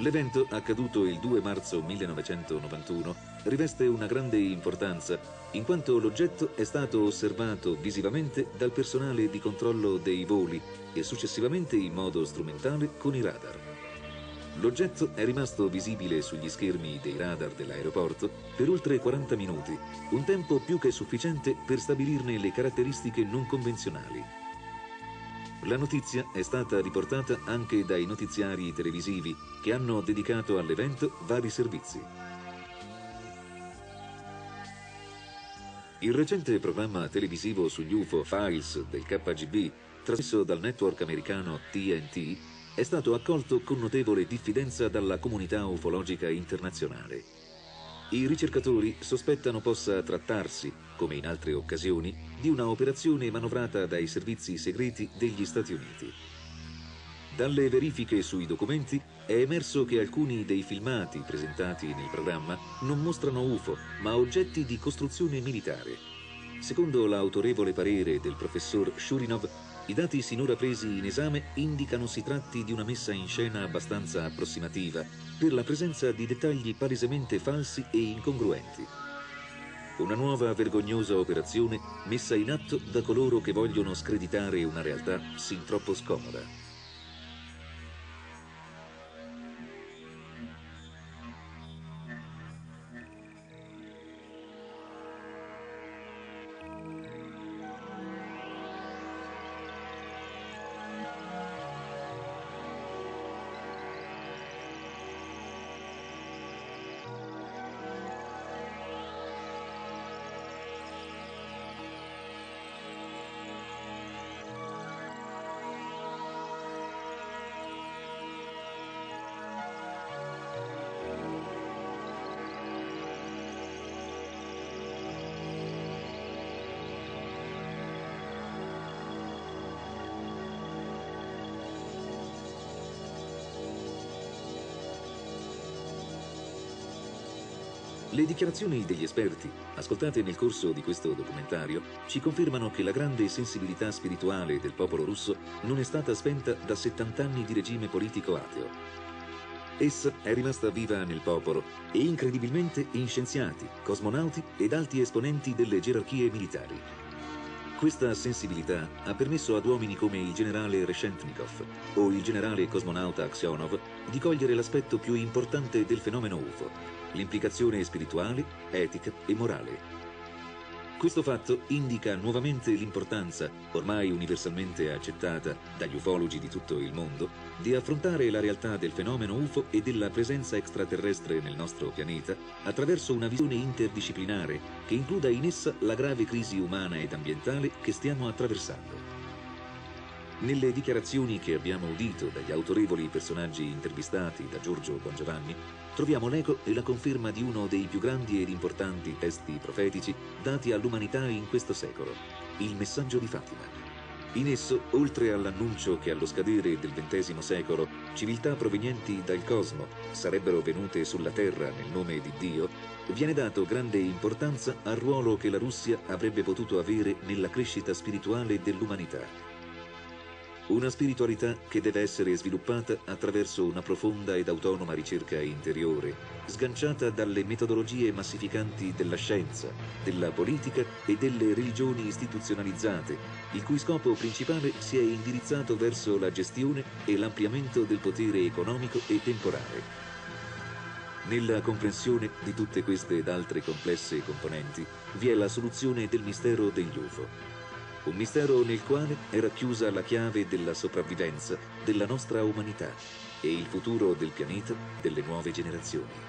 L'evento, accaduto il 2 marzo 1991, riveste una grande importanza in quanto l'oggetto è stato osservato visivamente dal personale di controllo dei voli e successivamente in modo strumentale con i radar. L'oggetto è rimasto visibile sugli schermi dei radar dell'aeroporto per oltre 40 minuti, un tempo più che sufficiente per stabilirne le caratteristiche non convenzionali. La notizia è stata riportata anche dai notiziari televisivi che hanno dedicato all'evento vari servizi. Il recente programma televisivo sugli UFO Files del KGB, trasmesso dal network americano TNT, è stato accolto con notevole diffidenza dalla comunità ufologica internazionale. I ricercatori sospettano possa trattarsi, come in altre occasioni, di una operazione manovrata dai servizi segreti degli Stati Uniti. Dalle verifiche sui documenti è emerso che alcuni dei filmati presentati nel programma non mostrano UFO, ma oggetti di costruzione militare. Secondo l'autorevole parere del professor Shurinov, i dati sinora presi in esame indicano si tratti di una messa in scena abbastanza approssimativa per la presenza di dettagli palesemente falsi e incongruenti. Una nuova vergognosa operazione messa in atto da coloro che vogliono screditare una realtà sin troppo scomoda. Le dichiarazioni degli esperti, ascoltate nel corso di questo documentario, ci confermano che la grande sensibilità spirituale del popolo russo non è stata spenta da 70 anni di regime politico ateo. Essa è rimasta viva nel popolo e incredibilmente in scienziati, cosmonauti ed alti esponenti delle gerarchie militari. Questa sensibilità ha permesso ad uomini come il generale Reshentnikov o il generale cosmonauta Aksionov di cogliere l'aspetto più importante del fenomeno UFO, l'implicazione spirituale, etica e morale. Questo fatto indica nuovamente l'importanza, ormai universalmente accettata dagli ufologi di tutto il mondo, di affrontare la realtà del fenomeno UFO e della presenza extraterrestre nel nostro pianeta attraverso una visione interdisciplinare che includa in essa la grave crisi umana ed ambientale che stiamo attraversando. Nelle dichiarazioni che abbiamo udito dagli autorevoli personaggi intervistati da Giorgio Bongiovanni, troviamo l'eco e la conferma di uno dei più grandi ed importanti testi profetici dati all'umanità in questo secolo, il messaggio di Fatima. In esso, oltre all'annuncio che allo scadere del XX secolo civiltà provenienti dal cosmo sarebbero venute sulla Terra nel nome di Dio, viene dato grande importanza al ruolo che la Russia avrebbe potuto avere nella crescita spirituale dell'umanità. Una spiritualità che deve essere sviluppata attraverso una profonda ed autonoma ricerca interiore, sganciata dalle metodologie massificanti della scienza, della politica e delle religioni istituzionalizzate, il cui scopo principale si è indirizzato verso la gestione e l'ampliamento del potere economico e temporale. Nella comprensione di tutte queste ed altre complesse componenti vi è la soluzione del mistero degli UFO un mistero nel quale è racchiusa la chiave della sopravvivenza della nostra umanità e il futuro del pianeta delle nuove generazioni.